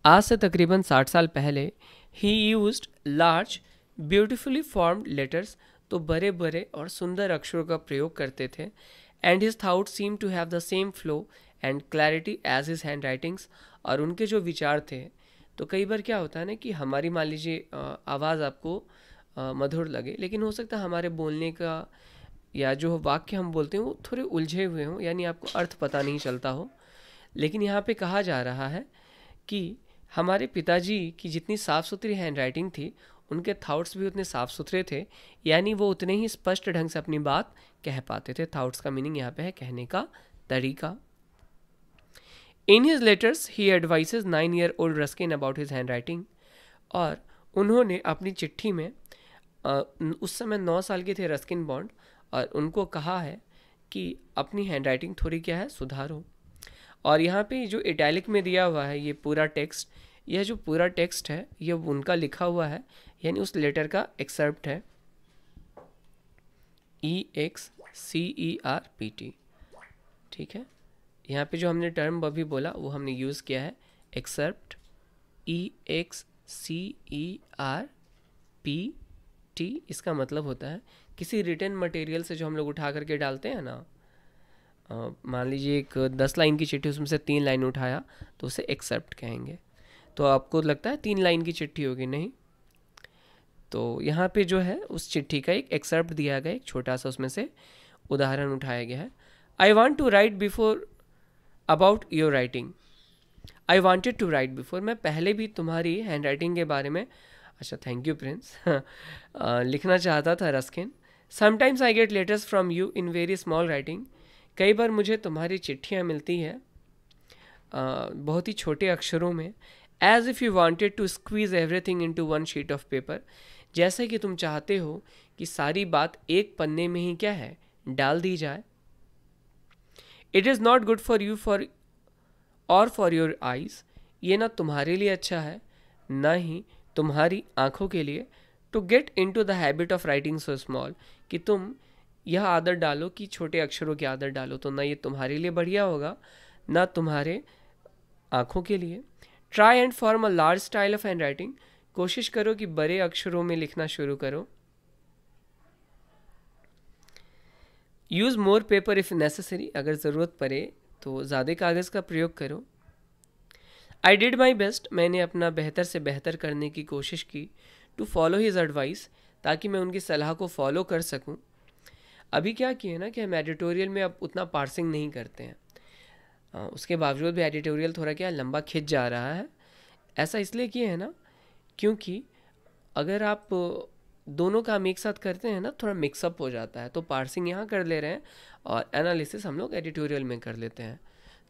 A: आज से तकरीबन साठ साल पहले ही use large beautifully formed letters तो बड़े बड़े और सुंदर अक्षरों का प्रयोग करते थे and his thought seem to have the same flow and clarity as his handwritings और उनके जो विचार थे तो कई बार क्या होता है ना कि हमारी, मान लीजिए आवाज़ आपको मधुर लगे। लेकिन हो सकता है हमारे बोलने का या जो वाक्य हम बोलते हैं, वो थोड़े उलझे हुए हों, यानी आपको अर्थ पता नहीं चलता हो। लेकिन यहाँ पे कहा जा रहा है कि हमारे पिताजी की जितनी साफ़ सुथरी हैंड राइटिंग थी, उनके थाउट्स भी उतने साफ़ सुथरे थे। यानी वो उतने ही स्पष्ट ढंग से अपनी बात कह पाते थे। थाउट्स का मीनिंग यहाँ पे है कहने का तरीका। In his letters he advises nine year old Ruskin about his handwriting और उन्होंने अपनी चिट्ठी में उस समय नौ साल के थे रस्किन बॉन्ड, और उनको कहा है कि अपनी हैंड राइटिंग थोड़ी क्या है, सुधारो। और यहाँ पे जो इटैलिक में दिया हुआ है, ये पूरा टेक्स्ट, यह जो पूरा टेक्स्ट है, यह उनका लिखा हुआ है, यानी उस लेटर का एक्सेप्ट है। E X C E R P T ठीक है? यहाँ पे जो हमने टर्म अभी बोला, वो हमने यूज़ किया है excerpt E X C E R P T इसका मतलब होता है, किसी रिटर्न मटेरियल से जो हम लोग उठा करके डालते हैं ना मान लीजिए एक दस लाइन की चिट्ठी, उसमें से तीन लाइन उठाया तो उसे एक्सेप्ट कहेंगे। तो आपको लगता है तीन लाइन की चिट्ठी होगी? नहीं। तो यहाँ पे जो है, उस चिट्ठी का एक एक्सेप्ट दिया गया, एक छोटा सा उसमें से उदाहरण उठाया गया है। I want to write before about your writing I wanted to write before मैं पहले भी तुम्हारी हैंड राइटिंग के बारे में अच्छा थैंक यू प्रिंस लिखना चाहता था Ruskin sometimes I get letters from you in very small writing कई बार मुझे तुम्हारी चिट्ठियाँ मिलती हैं बहुत ही छोटे अक्षरों में as if you wanted to squeeze everything into one sheet of paper जैसे कि तुम चाहते हो कि सारी बात एक पन्ने में ही क्या है, डाल दी जाए। It is not good for you for और फॉर योर आइज़ ये ना तुम्हारे लिए अच्छा है, ना ही तुम्हारी आँखों के लिए to get into the habit of writing so small कि तुम यह आदत डालो कि छोटे अक्षरों की आदत डालो तो ना ये तुम्हारे लिए बढ़िया होगा, ना तुम्हारे आँखों के लिए। Try and form a large style of handwriting कोशिश करो कि बड़े अक्षरों में लिखना शुरू करो। Use more paper if necessary अगर ज़रूरत पड़े तो ज़्यादा कागज़ का प्रयोग करो। आई डिड माई बेस्ट मैंने अपना बेहतर से बेहतर करने की कोशिश की टू फॉलो हिज एडवाइस ताकि मैं उनकी सलाह को फॉलो कर सकूँ। अभी क्या किए ना कि हम एडिटोरियल में अब उतना पार्सिंग नहीं करते हैं। उसके बावजूद भी एडिटोरियल थोड़ा क्या लंबा खिंच जा रहा है। ऐसा इसलिए किए हैं ना क्योंकि अगर आप दोनों काम एक साथ करते हैं ना थोड़ा मिक्सअप हो जाता है। तो पार्सिंग यहाँ कर ले रहे हैं और एनालिसिस हम लोग एडिटोरियल में कर लेते हैं।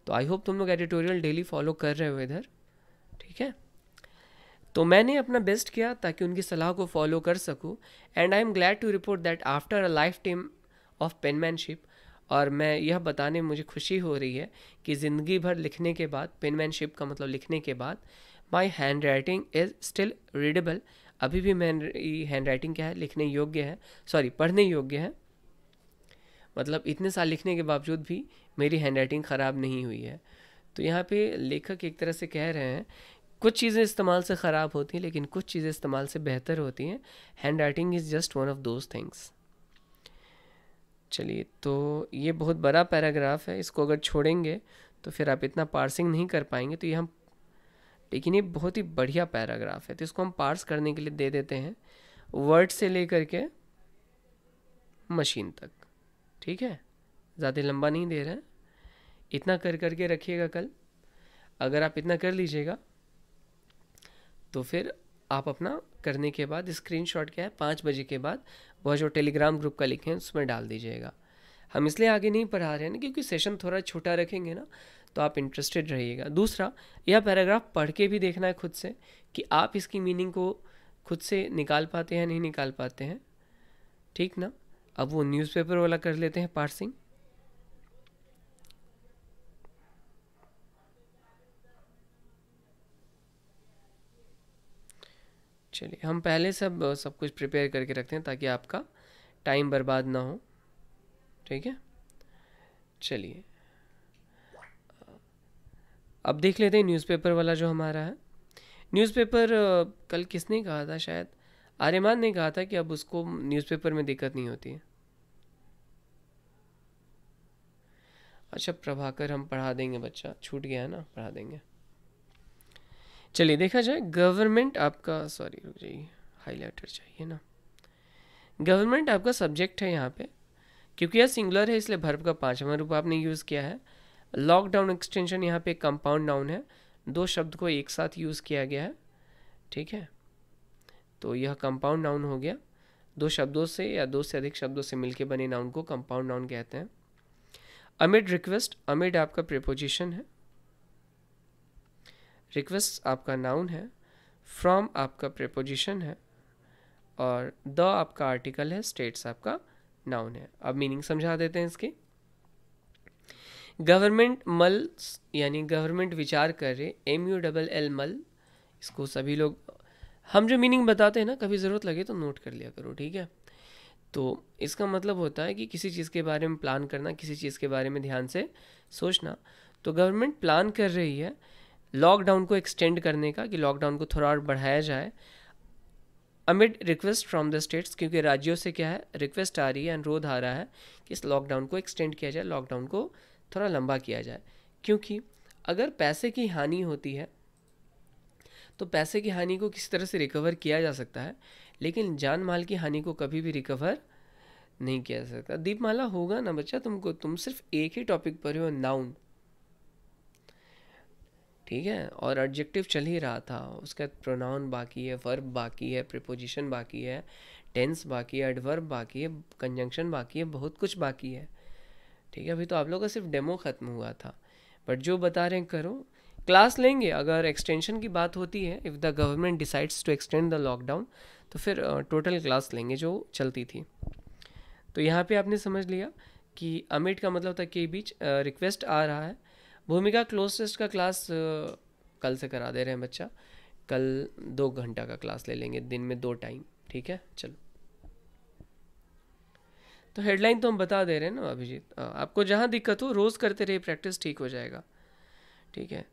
A: तो आई होप तुम लोग एडिटोरियल डेली फॉलो कर रहे हो इधर, ठीक है? तो मैंने अपना बेस्ट किया ताकि उनकी सलाह को फॉलो कर सकूँ and I am glad to report that after a lifetime of penmanship और मैं यह बताने में मुझे खुशी हो रही है कि ज़िंदगी भर लिखने के बाद पेनमैनशिप का मतलब लिखने के बाद my handwriting is still readable अभी भी मेरी हैंड राइटिंग क्या है? लिखने योग्य है। सॉरी पढ़ने योग्य है। मतलब इतने साल लिखने के बावजूद भी मेरी हैंड राइटिंग ख़राब नहीं हुई है। तो यहाँ पे लेखक एक तरह से कह रहे हैं, कुछ चीज़ें इस्तेमाल से ख़राब होती हैं, लेकिन कुछ चीज़ें इस्तेमाल से बेहतर होती हैं। Handwriting is just one of those things. चलिए तो ये बहुत बड़ा पैराग्राफ है, इसको अगर छोड़ेंगे तो फिर आप इतना पार्सिंग नहीं कर पाएँगे तो ये हम, लेकिन ये बहुत ही बढ़िया पैराग्राफ है। तो इसको हम पार्स करने के लिए दे देते हैं, वर्ड से लेकर के मशीन तक। ठीक है? ज़्यादा लंबा नहीं दे रहे हैं। इतना कर करके रखिएगा कल। अगर आप इतना कर लीजिएगा तो फिर आप अपना करने के बाद, स्क्रीनशॉट क्या है, पाँच बजे के बाद वह जो टेलीग्राम ग्रुप का लिखे हैं उसमें डाल दीजिएगा। हम इसलिए आगे नहीं पढ़ा रहे हैं ना, क्योंकि सेशन थोड़ा छोटा रखेंगे ना तो आप इंटरेस्टेड रहिएगा। दूसरा, यह पैराग्राफ पढ़ के भी देखना है खुद से, कि आप इसकी मीनिंग को खुद से निकाल पाते हैं नहीं निकाल पाते हैं। ठीक ना? अब वो न्यूज़पेपर वाला कर लेते हैं पार्सिंग चलिए, हम पहले सब सब कुछ प्रिपेयर करके रखते हैं ताकि आपका टाइम बर्बाद ना हो। ठीक है? चलिए। अब देख लेते हैं न्यूज़पेपर वाला जो हमारा है। न्यूज़पेपर कल किसने कहा था शायद? आर्यमान ने कहा था कि अब उसको न्यूज़पेपर में दिक्कत नहीं होती है। अच्छा प्रभाकर हम पढ़ा देंगे बच्चा। छूट गया है ना? पढ़ा देंगे। चलिए, देखा जाए गवर्नमेंट आपका सॉरी रुक जाइए हाईलाइटर चाहिए ना। गवर्नमेंट आपका सब्जेक्ट है यहाँ पे, क्योंकि यह सिंगुलर है, इसलिए भर्व का पाँचवा रूप आपने यूज़ किया है। लॉकडाउन एक्सटेंशन यहाँ पे कंपाउंड डाउन है, दो शब्द को एक साथ यूज़ किया गया है, ठीक है? तो यह कंपाउंड नाउन हो गया। दो शब्दों से या दो से अधिक शब्दों से मिलके बने नाउन को कंपाउंड नाउन कहते हैं। अमिड रिक्वेस्ट अमिड आपका प्रिपोजिशन है। रिक्वेस्ट आपका नाउन है फ्रॉम आपका प्रेपोजिशन है, और द आपका आर्टिकल है स्टेट्स आपका नाउन है। अब मीनिंग समझा देते हैं इसकी। गवर्नमेंट मल, यानी गवर्नमेंट विचार कर रहे एम यू डबल एल मल, इसको सभी लोग, हम जो मीनिंग बताते हैं ना, कभी ज़रूरत लगे तो नोट कर लिया करो, ठीक है? तो इसका मतलब होता है कि किसी चीज़ के बारे में प्लान करना, किसी चीज़ के बारे में ध्यान से सोचना। तो गवर्नमेंट प्लान कर रही है लॉकडाउन को एक्सटेंड करने का कि लॉकडाउन को थोड़ा और बढ़ाया जाए। Amid request from the states क्योंकि राज्यों से क्या है रिक्वेस्ट आ रही है, अनुरोध आ रहा है कि इस लॉकडाउन को एक्सटेंड किया जाए लॉकडाउन को थोड़ा लंबा किया जाए। क्योंकि अगर पैसे की हानि होती है तो पैसे की हानि को किसी तरह से रिकवर किया जा सकता है, लेकिन जान माल की हानि को कभी भी रिकवर नहीं किया जा सकता। दीपमाला, होगा ना बच्चा? तुमको, तुम सिर्फ़ एक ही टॉपिक पर हो नाउन ठीक है? और एडजेक्टिव चल ही रहा था। उसका प्रोनाउन बाकी है वर्ब बाकी है प्रिपोजिशन बाकी है टेंस बाकी है एडवर्ब बाकी है कंजंक्शन बाकी है, बहुत कुछ बाकी है। ठीक है? अभी तो आप लोगों का सिर्फ़ डेमो ख़त्म हुआ था। बट जो बता रहे हैं, करो। क्लास लेंगे। अगर एक्सटेंशन की बात होती है if the government decides to extend the lockdown तो फिर टोटल क्लास लेंगे जो चलती थी। तो यहाँ पे आपने समझ लिया कि अमिट का मतलब था के बीच रिक्वेस्ट आ रहा है। भूमिका क्लोज टेस्ट का क्लास कल से करा दे रहे हैं बच्चा। कल दो घंटा का क्लास ले लेंगे, दिन में दो टाइम ठीक है? चलो। तो हेडलाइन तो हम बता दे रहे हैं ना, अभिजीत। आपको जहाँ दिक्कत हो, रोज़ करते रहिए प्रैक्टिस ठीक हो जाएगा। ठीक है?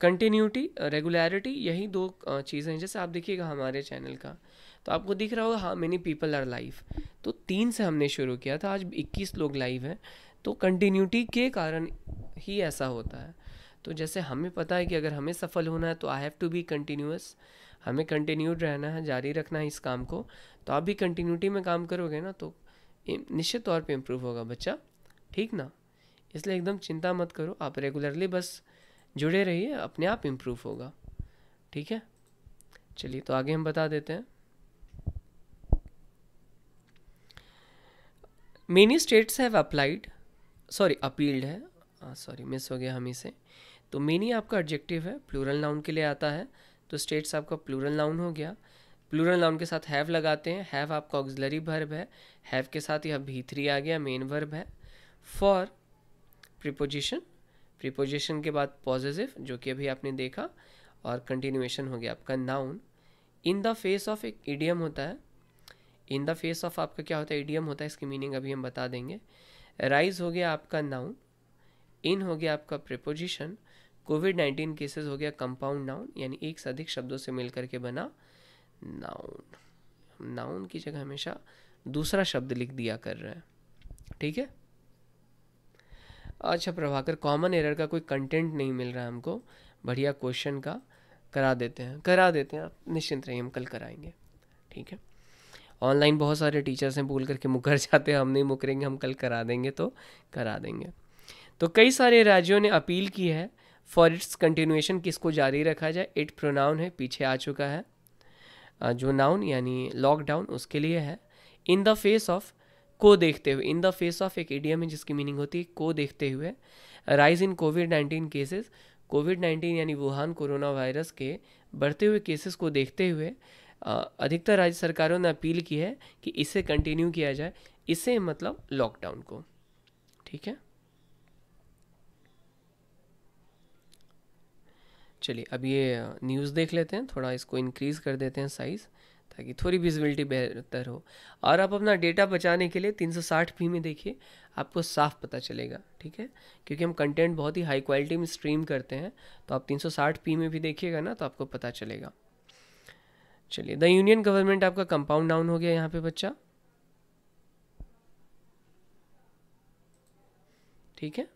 A: कंटिन्यूटी रेगुलरिटी यही दो चीज़ें हैं। जैसे आप देखिएगा हमारे चैनल का तो आपको दिख रहा होगा हाँ मेनी पीपल आर लाइव तो तीन से हमने शुरू किया था, आज 21 लोग लाइव हैं। तो कंटिन्यूटी के कारण ही ऐसा होता है। तो जैसे हमें पता है कि अगर हमें सफल होना है तो I have to be continuous हमें कंटिन्यूड रहना है, जारी रखना है इस काम को। तो आप भी कंटिन्यूटी में काम करोगे ना तो निश्चित तौर पे इम्प्रूव होगा बच्चा। ठीक ना? इसलिए एकदम चिंता मत करो, आप रेगुलरली बस जुड़े रहिए, अपने आप इम्प्रूव होगा। ठीक है? चलिए तो आगे हम बता देते हैं। Many states have applied sorry appealed है। सॉरी मिस हो गया हम इसे। तो मेनी आपका एडजेक्टिव है प्लूरल नाउन के लिए आता है। तो स्टेट्स आपका प्लूरल नाउन हो गया। प्लूरल नाउन के साथ हैव लगाते हैं। हैव आपका ऑक्सिलरी वर्ब है। हैव के साथ यह भी थ्री आ गया मेन वर्ब है। फॉर प्रिपोजिशन प्रिपोजिशन के बाद पॉजिटिव जो कि अभी आपने देखा, और कंटिन्यूएशन हो गया आपका noun in the face of एक इडियम होता है। इन द फेस ऑफ़ आपका क्या होता है? इडियम होता है, इसकी मीनिंग अभी हम बता देंगे। राइज हो गया आपका नाउन इन हो गया आपका प्रिपोजिशन कोविड नाइन्टीन केसेस हो गया कंपाउंड नाउन यानी एक से अधिक शब्दों से मिल करके बना नाउन नाउन की जगह हमेशा दूसरा शब्द लिख दिया कर रहे हैं। ठीक है? अच्छा प्रभाकर कॉमन एरर का कोई कंटेंट नहीं मिल रहा है हमको। बढ़िया क्वेश्चन का करा देते हैं। करा देते हैं, आप निश्चिंत रहिए, हम कल कराएँगे। ठीक है? ऑनलाइन बहुत सारे टीचर्स हैं बोल करके मुकर जाते हैं हम नहीं मुकरेंगे, हम कल करा देंगे तो करा देंगे। तो कई सारे राज्यों ने अपील की है फॉर इट्स कंटिन्यूएशन किसको जारी रखा जाए इट प्रोनाउन है, पीछे आ चुका है। जो नाउन यानी लॉकडाउन उसके लिए है। इन द फेस ऑफ़ को देखते हुए इन द फेस ऑफ़ एक एडियम है जिसकी मीनिंग होती है, को देखते हुए। Rise in COVID nineteen cases COVID nineteen यानी वुहान कोरोना वायरस के बढ़ते हुए केसेस को देखते हुए अधिकतर राज्य सरकारों ने अपील की है कि इसे कंटिन्यू किया जाए। इसे मतलब लॉकडाउन को। ठीक है? चलिए, अब ये न्यूज़ देख लेते हैं। थोड़ा इसको इंक्रीज़ कर देते हैं साइज़ ताकि थोड़ी विजिबिलिटी बेहतर हो। और आप अपना डेटा बचाने के लिए 360 पी में देखिए, आपको साफ़ पता चलेगा। ठीक है? क्योंकि हम कंटेंट बहुत ही हाई क्वालिटी में स्ट्रीम करते हैं तो आप 360 पी में भी देखिएगा ना तो आपको पता चलेगा। चलिए द यूनियन गवर्नमेंट आपका कंपाउंड डाउन हो गया यहाँ पे बच्चा। ठीक है?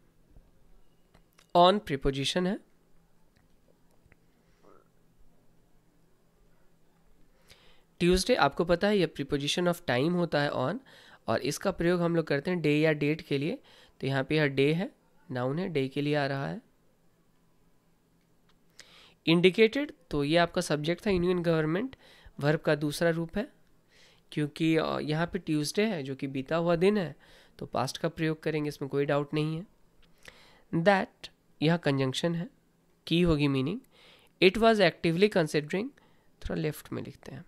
A: ऑन प्रिपोजिशन है। ट्यूसडे आपको पता है ये प्रिपोजिशन ऑफ़ टाइम होता है ऑन और इसका प्रयोग हम लोग करते हैं डे या डेट के लिए। तो यहाँ पे यह डे है नाउन है डे के लिए आ रहा है। इंडिकेटेड तो ये आपका सब्जेक्ट था यूनियन गवर्नमेंट वर्ब का दूसरा रूप है, क्योंकि यहाँ पे ट्यूसडे है, जो कि बीता हुआ दिन है तो पास्ट का प्रयोग करेंगे, इसमें कोई डाउट नहीं है। दैट यह कंजंक्शन है की होगी meaning it was actively considering थोड़ा लेफ़्ट में लिखते हैं।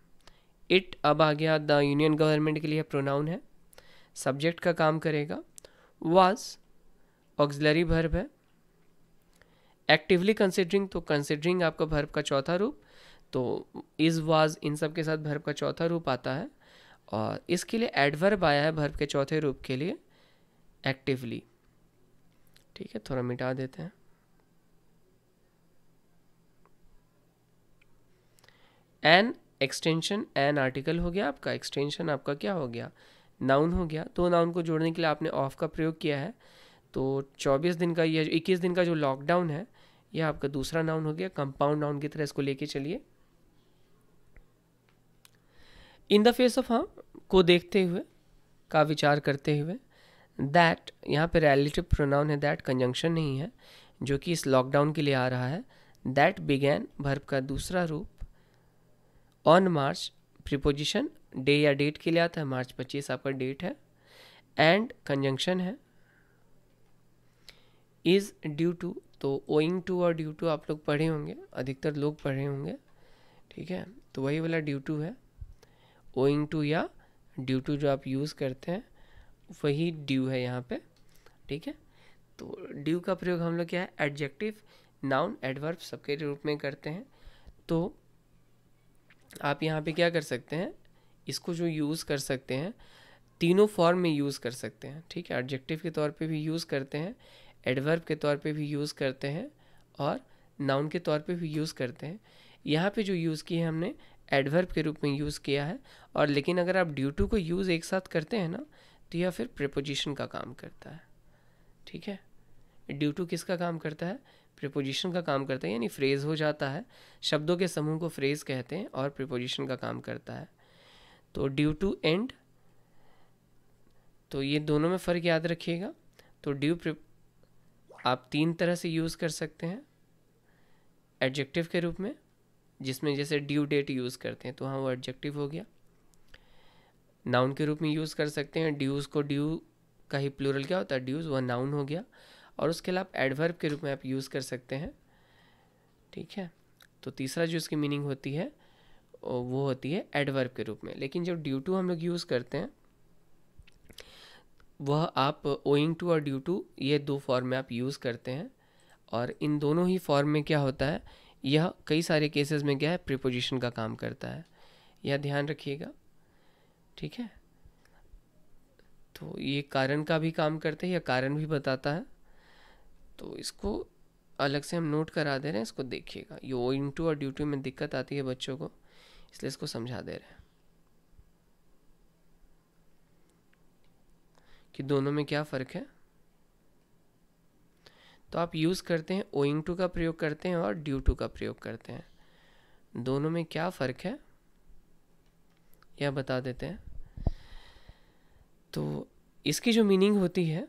A: इट अब आ गया द यूनियन गवर्नमेंट के लिए प्रोनाउन है सब्जेक्ट का काम करेगा वाज ऑक्सिलरी भर्ब है एक्टिवली कंसिडरिंग तो कंसिडरिंग आपका भर्ब का चौथा रूप तो इज़ वाज इन सब के साथ भर्ब का चौथा रूप आता है, और इसके लिए एडवर्ब आया है भर्ब के चौथे रूप के लिए एक्टिवली ठीक है, थोड़ा मिटा देते हैं। एन एक्सटेंशन एन आर्टिकल हो गया आपका एक्सटेंशन आपका क्या हो गया? नाउन हो गया। तो नाउन को जोड़ने के लिए आपने ऑफ़ का प्रयोग किया है। तो 24 दिन का या 21 दिन का जो लॉकडाउन है यह आपका दूसरा नाउन हो गया कंपाउंड नाउन की तरह इसको लेके चलिए। इन द फेस ऑफ़ हाँ को देखते हुए, का विचार करते हुए दैट यहाँ पे रिलेटिव प्रोनाउन है दैट कंजंक्शन नहीं है, जो कि इस लॉकडाउन के लिए आ रहा है। दैट बिगैन भर्ब का दूसरा रूप ऑन मार्च प्रिपोजिशन डे या डेट के लिए आता है। मार्च पच्चीस आपका डेट है। एंड कंजंक्शन है इज़ ड्यू टू तो ओइंग टू और ड्यू टू आप लोग पढ़े होंगे, अधिकतर लोग पढ़े होंगे, ठीक है? तो वही वाला ड्यू टू है। ओइंग टू या ड्यू टू जो आप यूज़ करते हैं, वही ड्यू है यहाँ पे, ठीक है? तो ड्यू का प्रयोग हम लोग क्या है? एडजेक्टिव नाउन एडवर्ब सबके रूप में करते हैं। तो आप यहाँ पे क्या कर सकते हैं? इसको जो यूज़ कर सकते हैं, तीनों फॉर्म में यूज़ कर सकते हैं, ठीक है? एडजेक्टिव के तौर पे भी यूज़ करते हैं। एडवर्ब के तौर पे भी यूज़ करते हैं और नाउन के तौर पे भी यूज़ करते हैं। यहाँ पे जो यूज़ किया हमने एडवर्ब के रूप में यूज़ किया है और लेकिन अगर आप ड्यू टू को यूज़ एक साथ करते हैं ना तो यह फिर प्रिपोजिशन का काम करता है। ठीक है? ड्यू टू किसका काम करता है? प्रिपोजिशन का काम करता है, यानी फ्रेज़ हो जाता है। शब्दों के समूह को फ्रेज़ कहते हैं और प्रिपोजिशन का काम करता है। तो ड्यू टू एंड तो ये दोनों में फ़र्क याद रखिएगा। तो ड्यू आप तीन तरह से यूज़ कर सकते हैं। एडजेक्टिव के रूप में, जिसमें जैसे ड्यू डेट यूज़ करते हैं तो हाँ वो एडजेक्टिव हो गया। नाउन के रूप में यूज़ कर सकते हैं ड्यूज़ को ड्यू का ही प्लूरल क्या होता है? ड्यूज वह नाउन हो गया। और उसके अलावा एडवर्ब के रूप में आप यूज़ कर सकते हैं। ठीक है? तो तीसरा जो इसकी मीनिंग होती है, वो होती है एडवर्ब के रूप में। लेकिन जब ड्यू टू हम लोग यूज़ करते हैं वह आप ओइंग टू और ड्यू टू ये दो फॉर्म में आप यूज़ करते हैं। और इन दोनों ही फॉर्म में क्या होता है? यह कई सारे केसेस में क्या है? प्रिपोजिशन का काम करता है। यह ध्यान रखिएगा। ठीक है? तो ये कारण का भी काम करते हैं या कारण भी बताता है। तो इसको अलग से हम नोट करा दे रहे हैं, इसको देखिएगा। ये ओइंग टू और ड्यू टू में दिक्कत आती है बच्चों को, इसलिए इसको समझा दे रहे हैं। कि दोनों में क्या फ़र्क है? तो आप यूज़ करते हैं ओइंग टू का प्रयोग करते हैं और ड्यू टू का प्रयोग करते हैं। दोनों में क्या फ़र्क है? यह बता देते हैं। तो इसकी जो मीनिंग होती है,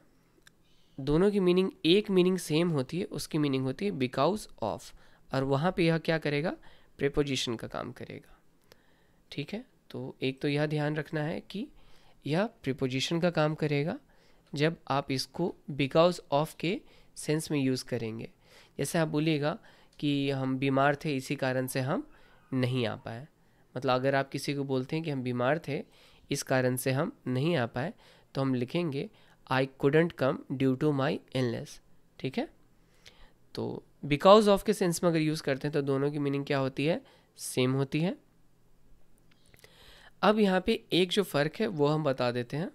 A: दोनों की मीनिंग एक मीनिंग सेम होती है, उसकी मीनिंग होती है बिकॉज़ ऑफ़ और वहाँ पे यह क्या करेगा? प्रेपोजिशन का काम करेगा। ठीक है? तो एक तो यह ध्यान रखना है कि यह प्रिपोजिशन का काम करेगा जब आप इसको बिकॉज़ ऑफ़ के सेंस में यूज़ करेंगे। जैसे आप बोलिएगा कि हम बीमार थे, इसी कारण से हम नहीं आ पाए। मतलब अगर आप किसी को बोलते हैं कि हम बीमार थे, इस कारण से हम नहीं आ पाए तो हम लिखेंगे I couldn't come due to my illness ठीक है? तो बिकॉज़ ऑफ़ के सेंस में अगर यूज़ करते हैं तो दोनों की मीनिंग क्या होती है? सेम होती है। अब यहाँ पे एक जो फ़र्क है, वो हम बता देते हैं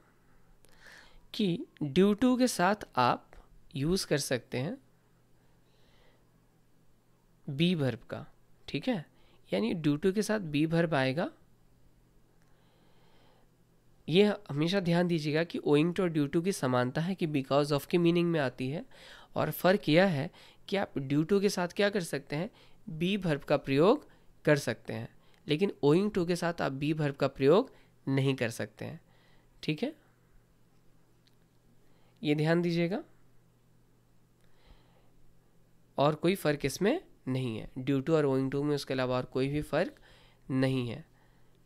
A: कि ड्यू टू के साथ आप यूज़ कर सकते हैं बी भर्ब का, ठीक है? यानी ड्यू टू के साथ बी भर्ब आएगा। ये हमेशा ध्यान दीजिएगा कि ओइंग टू और ड्यू टू की समानता है कि बिकॉज़ ऑफ़ की मीनिंग में आती है। और फ़र्क यह है कि आप ड्यू टू के साथ क्या कर सकते हैं? बी भर्ब का प्रयोग कर सकते हैं। लेकिन ओइंग टू के साथ आप बी भर्ब का प्रयोग नहीं कर सकते हैं। ठीक है? ये ध्यान दीजिएगा। और कोई फ़र्क इसमें नहीं है। ड्यू टू और ओइंग टू में उसके अलावा और कोई भी फ़र्क नहीं है।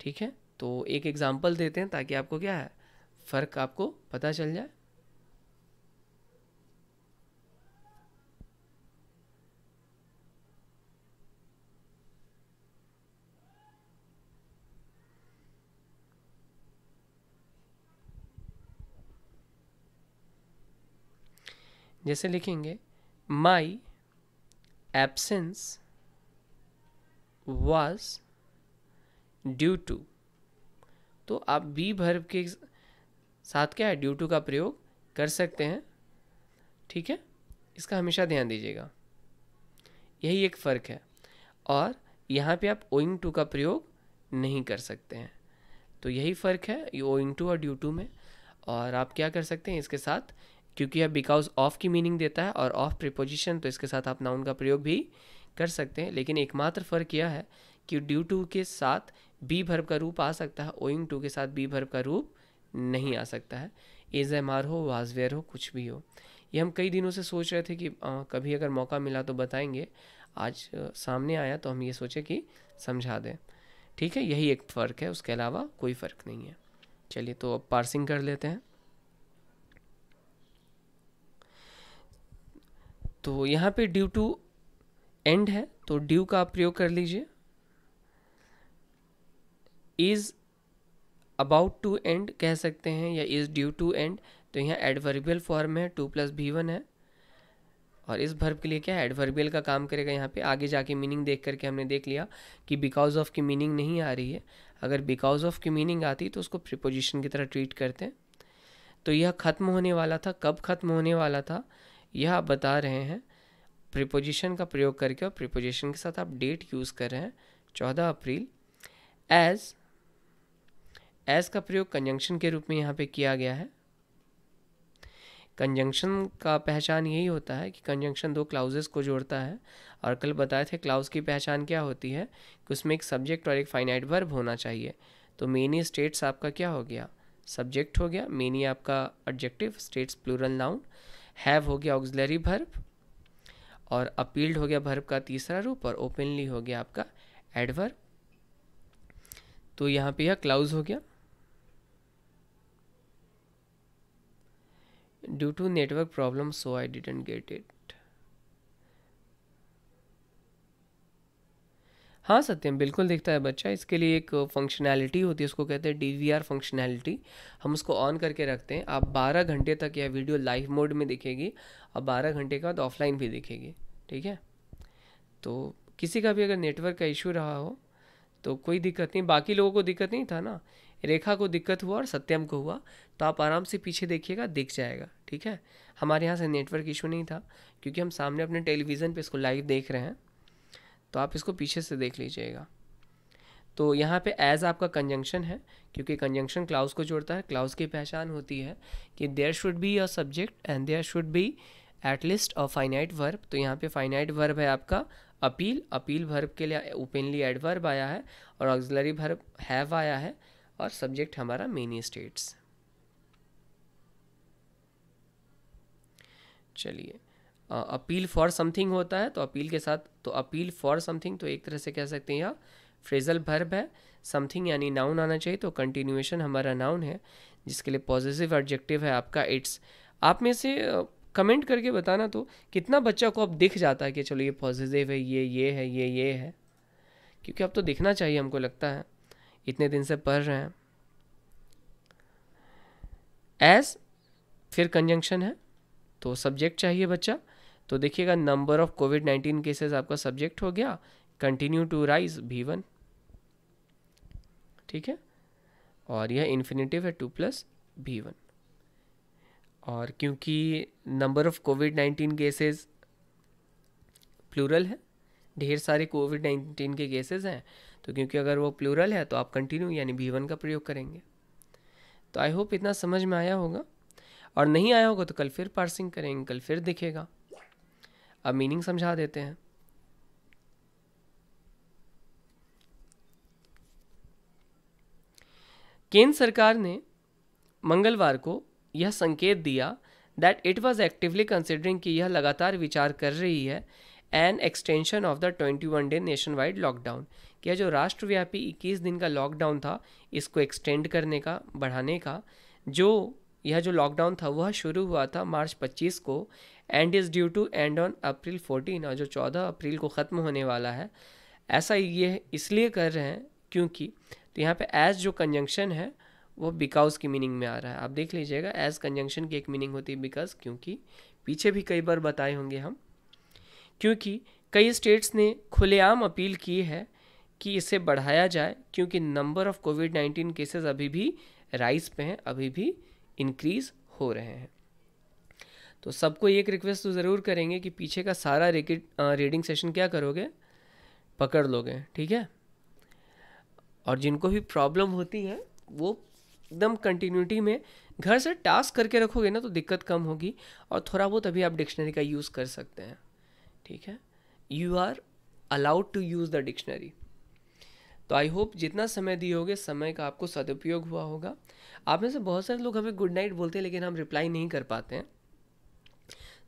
A: ठीक है? तो एक एग्ज़ाम्पल देते हैं ताकि आपको क्या है? फ़र्क आपको पता चल जाए। जैसे लिखेंगे my absence was due to तो आप बी भर्व के साथ क्या है? ड्यू टू का प्रयोग कर सकते हैं। ठीक है? इसका हमेशा ध्यान दीजिएगा। यही एक फ़र्क है। और यहाँ पे आप ओइंग टू का प्रयोग नहीं कर सकते हैं। तो यही फ़र्क है ओइंग टू और ड्यू टू में। और आप क्या कर सकते हैं इसके साथ? क्योंकि यह बिकॉज़ ऑफ़ की मीनिंग देता है और ऑफ़ प्रिपोजिशन तो इसके साथ आप नाउन का प्रयोग भी कर सकते हैं। लेकिन एकमात्र फ़र्क यह है कि ड्यू टू के साथ बी भर्व का रूप आ सकता है ओइंग टू के साथ बी भर्व का रूप नहीं आ सकता है। एज एम आर हो वाजवेयर हो कुछ भी हो। ये हम कई दिनों से सोच रहे थे कि आ, कभी अगर मौका मिला तो बताएँगे। आज आ, सामने आया तो हम ये सोचे कि समझा दें। ठीक है यही एक फ़र्क है उसके अलावा कोई फ़र्क नहीं है। चलिए तो अब पार्सिंग कर लेते हैं। तो यहाँ पे ड्यू टू एंड है तो ड्यू का आप प्रयोग कर लीजिए। इज़ अबाउट टू एंड कह सकते हैं, या इज़ ड्यू टू एंड तो यहाँ एडवर्बियल फॉर्म है टू प्लस भी वन है। और इस भर्व के लिए क्या है? एडवर्बियल का काम करेगा यहाँ पे, आगे जाके मीनिंग देख करके हमने देख लिया कि बिकॉज़ ऑफ़ की मीनिंग नहीं आ रही है। अगर बिकॉज़ ऑफ़ की मीनिंग आती तो उसको प्रिपोजिशन की तरह ट्रीट करते हैं। तो यह ख़त्म होने वाला था, कब ख़त्म होने वाला था? यह आप बता रहे हैं प्रिपोजिशन का प्रयोग करके और प्रिपोजिशन के साथ आप डेट यूज़ कर रहे हैं, चौदह अप्रैल। एज एज का प्रयोग कंजंक्शन के रूप में यहाँ पे किया गया है। कंजंक्शन का पहचान यही होता है कि कंजंक्शन दो क्लाउजेस को जोड़ता है, और कल बताए थे क्लाउज की पहचान क्या होती है कि उसमें एक सब्जेक्ट और एक फाइनाइट वर्ब होना चाहिए। तो मेनी स्टेट्स आपका क्या हो गया? सब्जेक्ट हो गया मेनी आपका adjective states plural noun have हो गया ऑक्सिलरी भर्ब और अपील्ड हो गया भर्ब का तीसरा रूप और ओपनली हो गया आपका एडवर्ब तो यहाँ पे यह क्लाउज हो गया। Due to network problem so I didn't get it हाँ सत्यम, बिल्कुल दिखता है बच्चा। इसके लिए एक फंक्शनैलिटी होती है, उसको कहते हैं डी वी आर फंक्शनैलिटी हम उसको ऑन करके रखते हैं। आप 12 घंटे तक यह वीडियो लाइव मोड में दिखेगी, और 12 घंटे के बाद ऑफलाइन भी दिखेगी, ठीक है? तो किसी का भी अगर नेटवर्क का इशू रहा हो तो कोई दिक्कत नहीं। बाकी लोगों को दिक्कत नहीं था ना? रेखा को दिक्कत हुआ और सत्यम को हुआ। तो आप आराम से पीछे देखिएगा, दिख जाएगा, ठीक है? हमारे यहाँ से नेटवर्क इशू नहीं था, क्योंकि हम सामने अपने टेलीविज़न पे इसको लाइव देख रहे हैं। तो आप इसको पीछे से देख लीजिएगा। तो यहाँ पे एज आपका कंजंक्शन है, क्योंकि कंजंक्शन क्लाउज को जोड़ता है क्लाउज की पहचान होती है कि there should be a subject and there should be at least a finite verb तो यहाँ पे फाइनाइट वर्ब है आपका अपील अपील वर्ब के लिए ओपनली एडवर्ब आया है और ऑक्सिलरी वर्ब हैव आया है और सब्जेक्ट हमारा मेनी स्टेट्स चलिए। अपील फॉर समथिंग होता है तो अपील के साथ तो अपील फॉर समथिंग तो एक तरह से कह सकते हैं या फ्रेजल भर्ब है समथिंग यानी नाउन आना चाहिए तो कंटिन्यूएशन हमारा नाउन है, जिसके लिए पॉजिटिव एडजेक्टिव है आपका इट्स आप में से कमेंट करके बताना तो कितना बच्चा को अब दिख जाता है कि चलो ये पॉजिटिव है, ये ये है, ये ये है। क्योंकि अब तो दिखना चाहिए हमको लगता है, इतने दिन से पढ़ रहे हैं। एज फिर कंजंक्शन है तो सब्जेक्ट चाहिए बच्चा। तो देखिएगा number of COVID nineteen cases आपका सब्जेक्ट हो गया। Continue to rise V one ठीक है? और यह इन्फिनेटिव है टू प्लस भी वन और क्योंकि number of COVID nineteen cases plural है, ढेर सारे कोविड नाइन्टीन के केसेस हैं तो क्योंकि अगर वो प्लूरल है तो आप कंटिन्यू यानी भी वन का प्रयोग करेंगे। तो आई होप इतना समझ में आया होगा। और नहीं आया होगा तो कल फिर पार्सिंग करेंगे, कल फिर दिखेगा। अब मीनिंग समझा देते हैं। केंद्र सरकार ने मंगलवार को यह संकेत दिया that it was actively considering कि यह लगातार विचार कर रही है an extension of the 21 day nationwide lockdown क्या जो राष्ट्रव्यापी 21 दिन का लॉकडाउन था, इसको एक्सटेंड करने का, बढ़ाने का, जो यह जो लॉकडाउन था, वह शुरू हुआ था मार्च 25 को and is due to end on April 14 और जो 14 अप्रैल को ख़त्म होने वाला है, ऐसा ये इसलिए कर रहे हैं क्योंकि तो यहाँ पे एज जो कंजंक्शन है, वो बिकाउज की मीनिंग में आ रहा है। आप देख लीजिएगा एज कंजंक्शन की एक मीनिंग होती है बिकॉज़ क्योंकि पीछे भी कई बार बताए होंगे हम। क्योंकि कई स्टेट्स ने खुलेआम अपील की है कि इसे बढ़ाया जाए, क्योंकि number of COVID nineteen cases अभी भी राइज पे हैं, अभी भी इंक्रीज हो रहे हैं। तो सबको एक रिक्वेस्ट तो ज़रूर करेंगे कि पीछे का सारा रीडिंग सेशन क्या करोगे? पकड़ लोगे, ठीक है? और जिनको भी प्रॉब्लम होती है, वो एकदम कंटिन्यूटी में घर से टास्क करके रखोगे ना तो दिक्कत कम होगी और थोड़ा बहुत अभी आप डिक्शनरी का यूज़ कर सकते हैं, ठीक है? You are allowed to use the dictionary तो आई होप जितना समय दिए होगे समय का आपको सदुपयोग हुआ होगा। आप में से बहुत सारे लोग हमें गुड नाइट बोलते हैं, लेकिन हम रिप्लाई नहीं कर पाते हैं।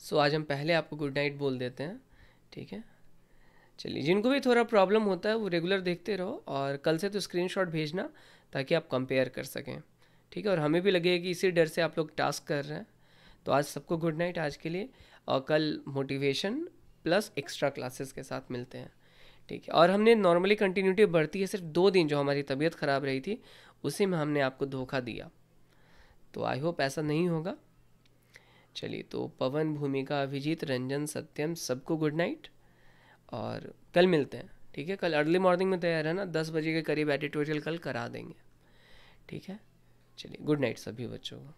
A: सो आज हम पहले आपको गुड नाइट बोल देते हैं, ठीक है? चलिए, जिनको भी थोड़ा प्रॉब्लम होता है, वो रेगुलर देखते रहो और कल से तो स्क्रीनशॉट भेजना ताकि आप कंपेयर कर सकें, ठीक है? और हमें भी लगे कि इसी डर से आप लोग टास्क कर रहे हैं। तो आज सबको गुड नाइट आज के लिए और कल मोटिवेशन प्लस एक्स्ट्रा क्लासेस के साथ मिलते हैं, ठीक है? और हमने नॉर्मली कंटिन्यूटी बढ़ती है सिर्फ़ दो दिन जो हमारी तबीयत ख़राब रही थी, उसी में हमने आपको धोखा दिया। तो आई होप ऐसा नहीं होगा। चलिए तो पवन भूमिका, अभिजीत, रंजन, सत्यम, सबको गुड नाइट और कल मिलते हैं, ठीक है? कल अर्ली मॉर्निंग में तैयार है ना? दस बजे के करीब एडिटोरियल कल करा देंगे, ठीक है? चलिए गुड नाइट सभी बच्चों को।